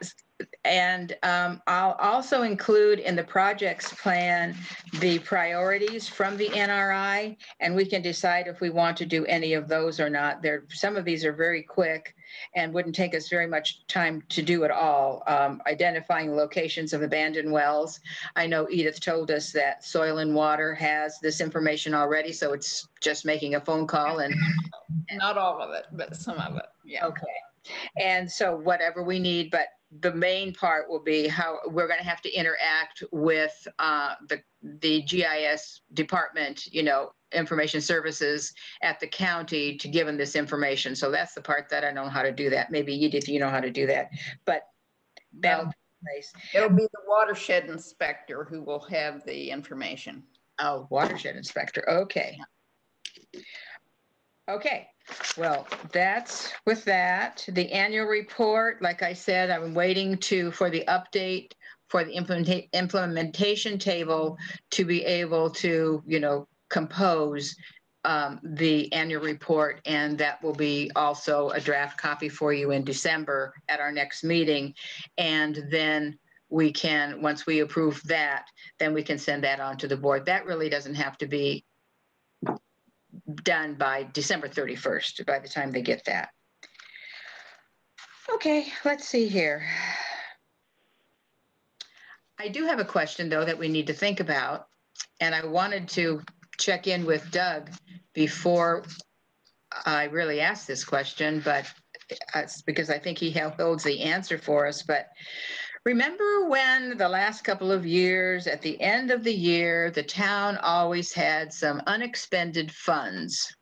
and um, I'll also include in the projects plan the priorities from the NRI, and we can decide if we want to do any of those or not. There, some of these are very quick and wouldn't take us very much time to do it all. Um, identifying locations of abandoned wells. I know Edith told us that Soil and Water has this information already, so it's just making a phone call and. Not all of it, but some of it. Yeah. Okay. And so whatever we need, but the main part will be how we're going to have to interact with uh, the the GIS department, you know, information services at the county to give them this information. So that's the part that I don't know how to do that. Maybe Edith, you know how to do that, but that'll be nice. It'll be the watershed inspector who will have the information. Oh, watershed inspector. Okay. Okay. Well, that's with that. The annual report, like I said, I'm waiting to for the update for the implementa- implementation table to be able to, you know, compose um, the annual report, and that will be also a draft copy for you in December at our next meeting. And then we can, once we approve that, then we can send that on to the board. That really doesn't have to be done by December 31st, by the time they get that. Okay, let's see here. I do have a question though that we need to think about. And I wanted to check in with Doug before I really asked this question, but it's because I think he holds the answer for us. But Remember when the last couple of years, at the end of the year, the town always had some unexpended funds?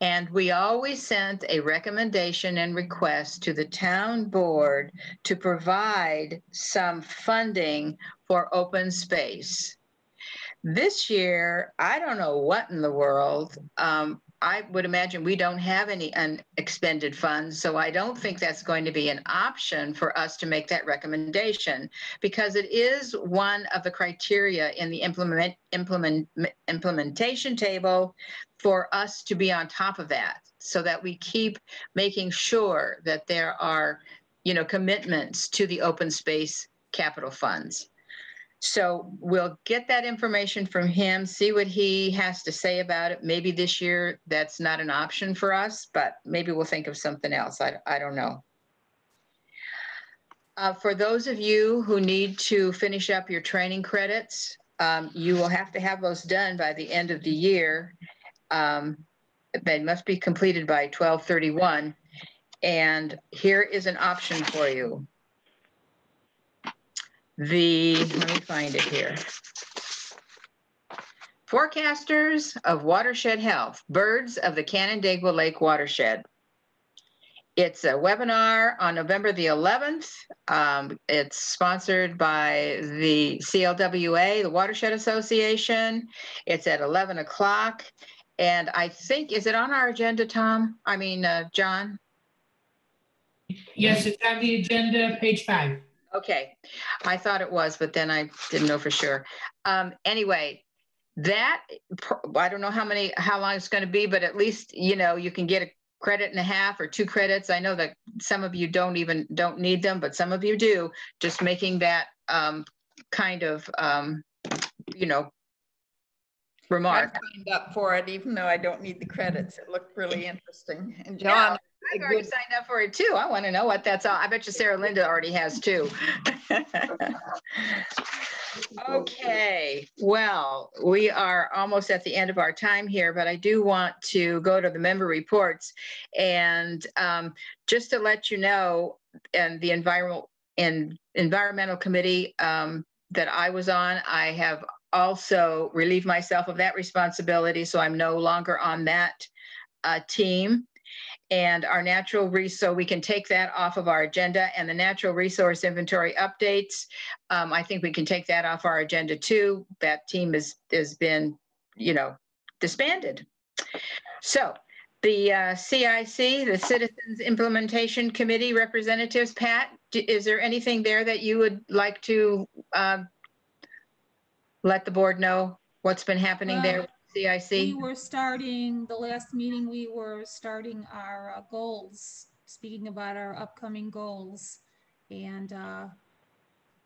And we always sent a recommendation and request to the town board to provide some funding for open space. This year, I don't know what in the world, um, I would imagine we don't have any unexpended funds, so I don't think that's going to be an option for us to make that recommendation because it is one of the criteria in the implement, implement, implementation table for us to be on top of that so that we keep making sure that there are, you know, commitments to the open space capital funds. So we'll get that information from him, see what he has to say about it. Maybe this year that's not an option for us, but maybe we'll think of something else. I, I don't know. Uh, for those of you who need to finish up your training credits, um, you will have to have those done by the end of the year. Um, they must be completed by 1231. And here is an option for you. The, let me find it here. Forecasters of Watershed Health, Birds of the Canandaigua Lake Watershed. It's a webinar on November the 11th. Um, it's sponsored by the CLWA, the Watershed Association. It's at 11 o'clock. And I think, is it on our agenda, Tom? I mean, uh, John? Yes, it's on the agenda, page five. Okay, I thought it was, but then I didn't know for sure. Um, anyway, that, I don't know how many, how long it's going to be, but at least, you know, you can get a credit and a half or two credits. I know that some of you don't even, don't need them, but some of you do. Just making that um, kind of, um, you know, remark. I signed up for it, even though I don't need the credits. It looked really interesting. And John, I've already signed up for it too. I want to know what that's all. I bet you Saralinda already has too. Okay, well, we are almost at the end of our time here, but I do want to go to the member reports. And um, just to let you know, and the environmental, and environmental committee um, that I was on, I have also relieved myself of that responsibility, so I'm no longer on that uh, team and our natural resource, so we can take that off of our agenda and the natural resource inventory updates. Um, I think we can take that off our agenda too. That team has, has been, you know, disbanded. So the uh, CIC, the Citizens Implementation Committee representatives, Pat, is there anything there that you would like to um, let the board know what's been happening there We were starting, the last meeting, we were starting our uh, goals, speaking about our upcoming goals. And uh,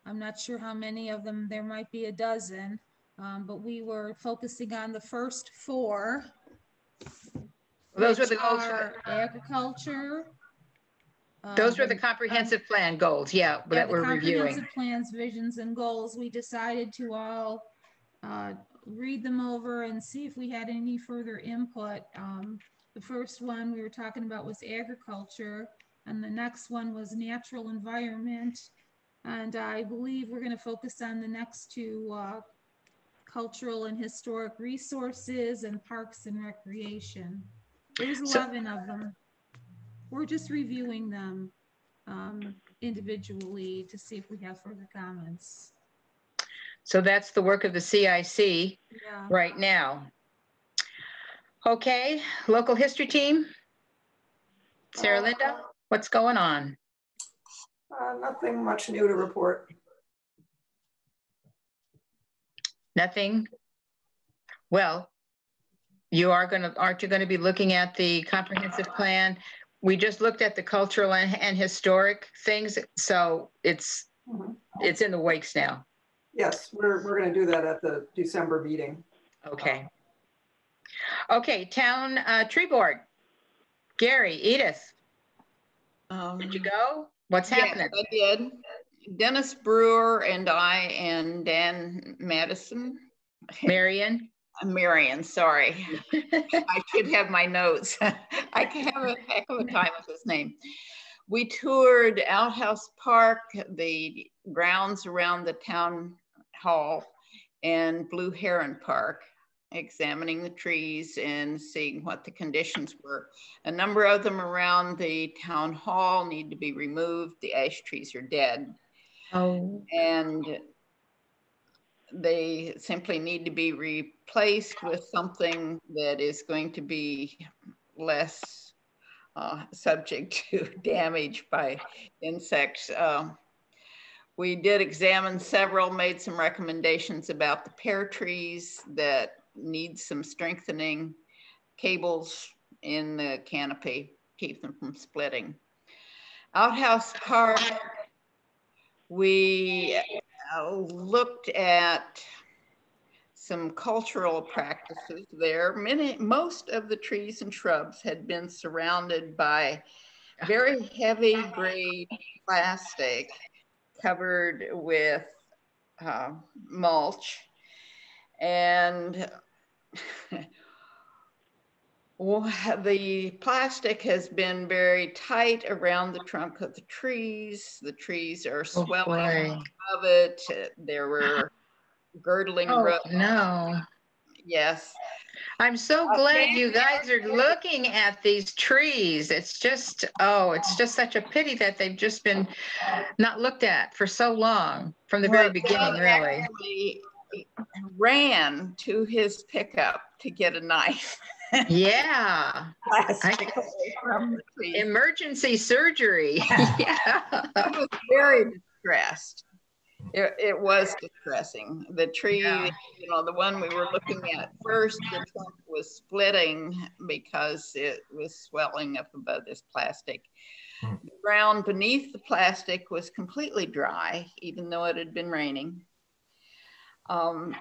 I'm not sure how many of them, there might be a dozen. um, But we were focusing on the first four. Those were which the goals for- Agriculture. Those uh, were the comprehensive plan goals, yeah, Yeah, that the we're reviewing. comprehensive Plans, visions, and goals. We decided to all uh, read them over and see if we had any further input. Um, The first one we were talking about was agriculture, and the next one was natural environment. And I believe we're gonna focus on the next two, uh, cultural and historic resources and parks and recreation. There's So- 11 of them. We're just reviewing them um, individually to see if we have further comments. So that's the work of the CIC Yeah. right now. Okay, local history team? Sarah Linda, what's going on? Uh, Nothing much new to report. Nothing? Well, you are gonna, aren't you gonna be looking at the comprehensive plan? We just looked at the cultural and and historic things, so it's, Mhm. it's in the wakes now. Yes, we're, we're going to do that at the December meeting. Okay. Okay, town uh, tree board. Gary, Edith, um, did you go? What's yes, happening? I did. Dennis Brewer and I and Dan Madison, Marion? Marion, sorry. I should have my notes. I can have a heck of a time with this name. We toured Outhouse Park, the grounds around the town hall, and Blue Heron Park, examining the trees and seeing what the conditions were. A number of them around the town hall need to be removed. The ash trees are dead Oh, and they simply need to be replaced with something that is going to be less uh, subject to damage by insects. Um, we did examine several, made some recommendations about the pear trees that need some strengthening, cables in the canopy, keep them from splitting. Outhouse Park, we uh, looked at some cultural practices there. Many, most of the trees and shrubs had been surrounded by very heavy grade plastic covered with uh, mulch. And the plastic has been very tight around the trunk of the trees. The trees are Oh, swelling boy. of it. There were girdling Oh, roots. no. Yes. I'm so uh, glad you guys are looking at these trees. It's just, oh, it's just such a pity that they've just been not looked at for so long, from the very Well, beginning, really. Ran to his pickup to get a knife. Yeah, plastic away from the emergency surgery. Yeah. I was very distressed. It, it was distressing. The tree, Yeah. you know, the one we were looking at first, the trunk was splitting because it was swelling up above this plastic. Hmm. The ground beneath the plastic was completely dry, even though it had been raining. Um,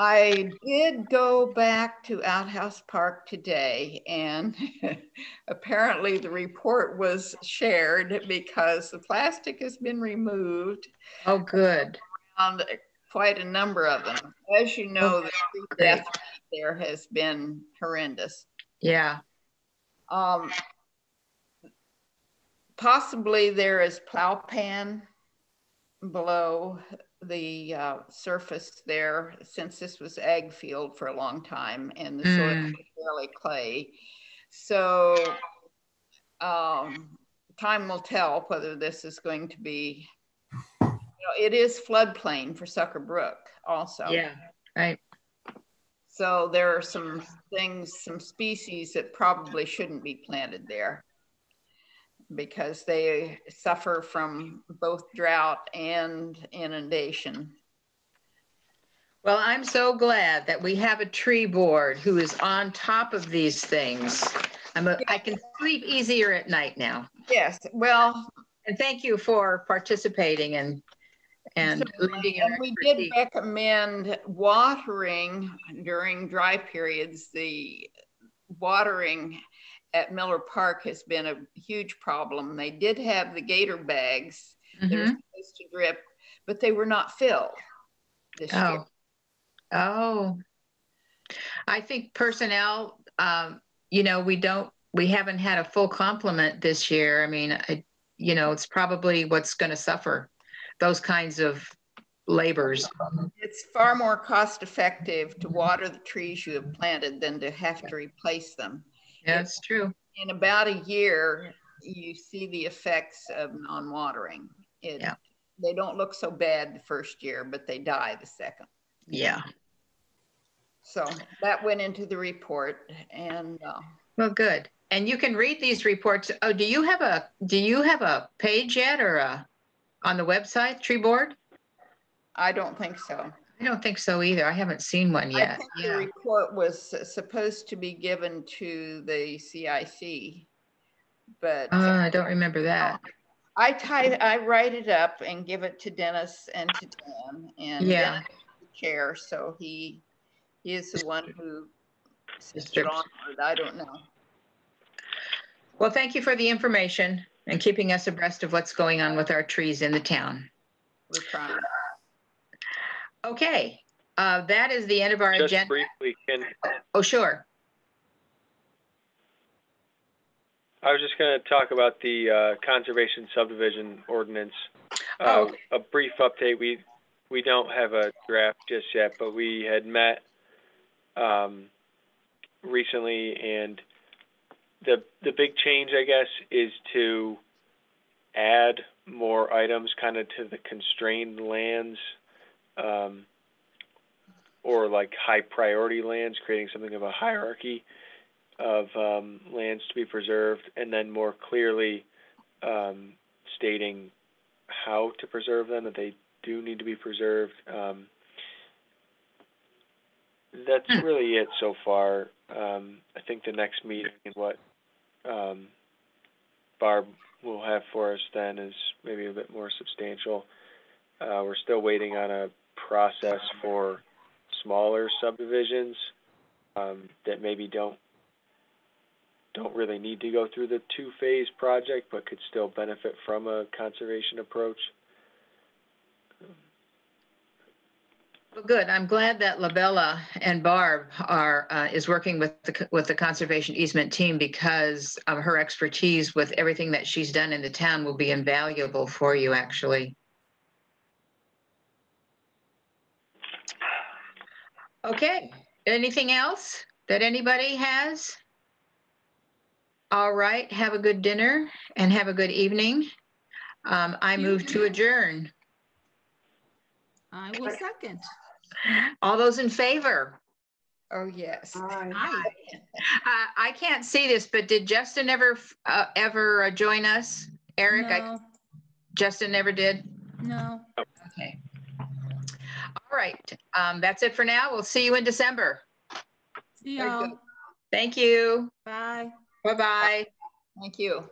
I did go back to Outhouse Park today, and apparently the report was shared because the plastic has been removed Oh, good. on quite a number of them. As you know, the death there has been horrendous. Yeah. Um, possibly there is plow pan below the uh, surface there since this was ag field for a long time and the soil Mm. is fairly clay. So um, time will tell whether this is going to be, you know, it is floodplain for Sucker Brook also. Yeah. Right. So there are some things, some species that probably shouldn't be planted there because they suffer from both drought and inundation. Well, I'm so glad that we have a tree board who is on top of these things. I'm a, I can sleep easier at night now. Yes, well, And thank you for participating and, and lending and we did recommend watering during dry periods. The watering at Miller Park has been a huge problem. They did have the gator bags that were Mhm. supposed to drip, but they were not filled this year. Oh. Oh. I think personnel, um, you know, we don't, we haven't had a full complement this year. I mean, I, you know, it's probably what's going to suffer those kinds of labors. It's far more cost effective to water the trees you have planted than to have to replace them. Yeah, it's true. In about a year, you see the effects of non-watering. It, Yeah. They don't look so bad the first year, but they die the second. Yeah. So that went into the report and uh, Well, good. And you can read these reports. Oh, do you have a, do you have a page yet or a, on the website, Tree Board? I don't think so. I don't think so either. I haven't seen one yet. I think the report was supposed to be given to the CIC, but Uh, I don't remember that. I type, I write it up and give it to Dennis and to Dan and Yeah. Chair, so he, he is the one who sits it. I don't know. Well, thank you for the information and keeping us abreast of what's going on with our trees in the town. We're trying. Okay, uh, that is the end of our Just agenda. briefly, can, Oh, sure. I was just gonna talk about the, uh, conservation subdivision ordinance. Oh, Uh, okay. a brief update, we, we don't have a draft just yet, but we had met, um, recently and the, the big change, I guess, is to add more items kind of to the constrained lands, um, or like high priority lands, creating something of a hierarchy of um, lands to be preserved, and then more clearly um, stating how to preserve them, that they do need to be preserved. Um, that's Hmm. really it so far. Um, I think the next meeting and what um, Barb will have for us then is maybe a bit more substantial. Uh, we're still waiting on a process for smaller subdivisions um, that maybe don't don't really need to go through the two-phase project, but could still benefit from a conservation approach. Well, good. I'm glad that Labella and Barb are, uh, is working with the, with the conservation easement team because of her expertise with everything that she's done in the town will be invaluable for you, actually. Okay, anything else that anybody has? All right, have a good dinner and have a good evening. Um, I move to adjourn. I will second. All those in favor? Oh, yes. Aye. Aye. Uh, I can't see this, but did Justin ever, uh, ever uh, join us? Eric, I, No, Justin never did? no. Okay. All right, um, that's it for now. We'll see you in December. See y'all. Thank you. Bye. Bye-bye. Thank you.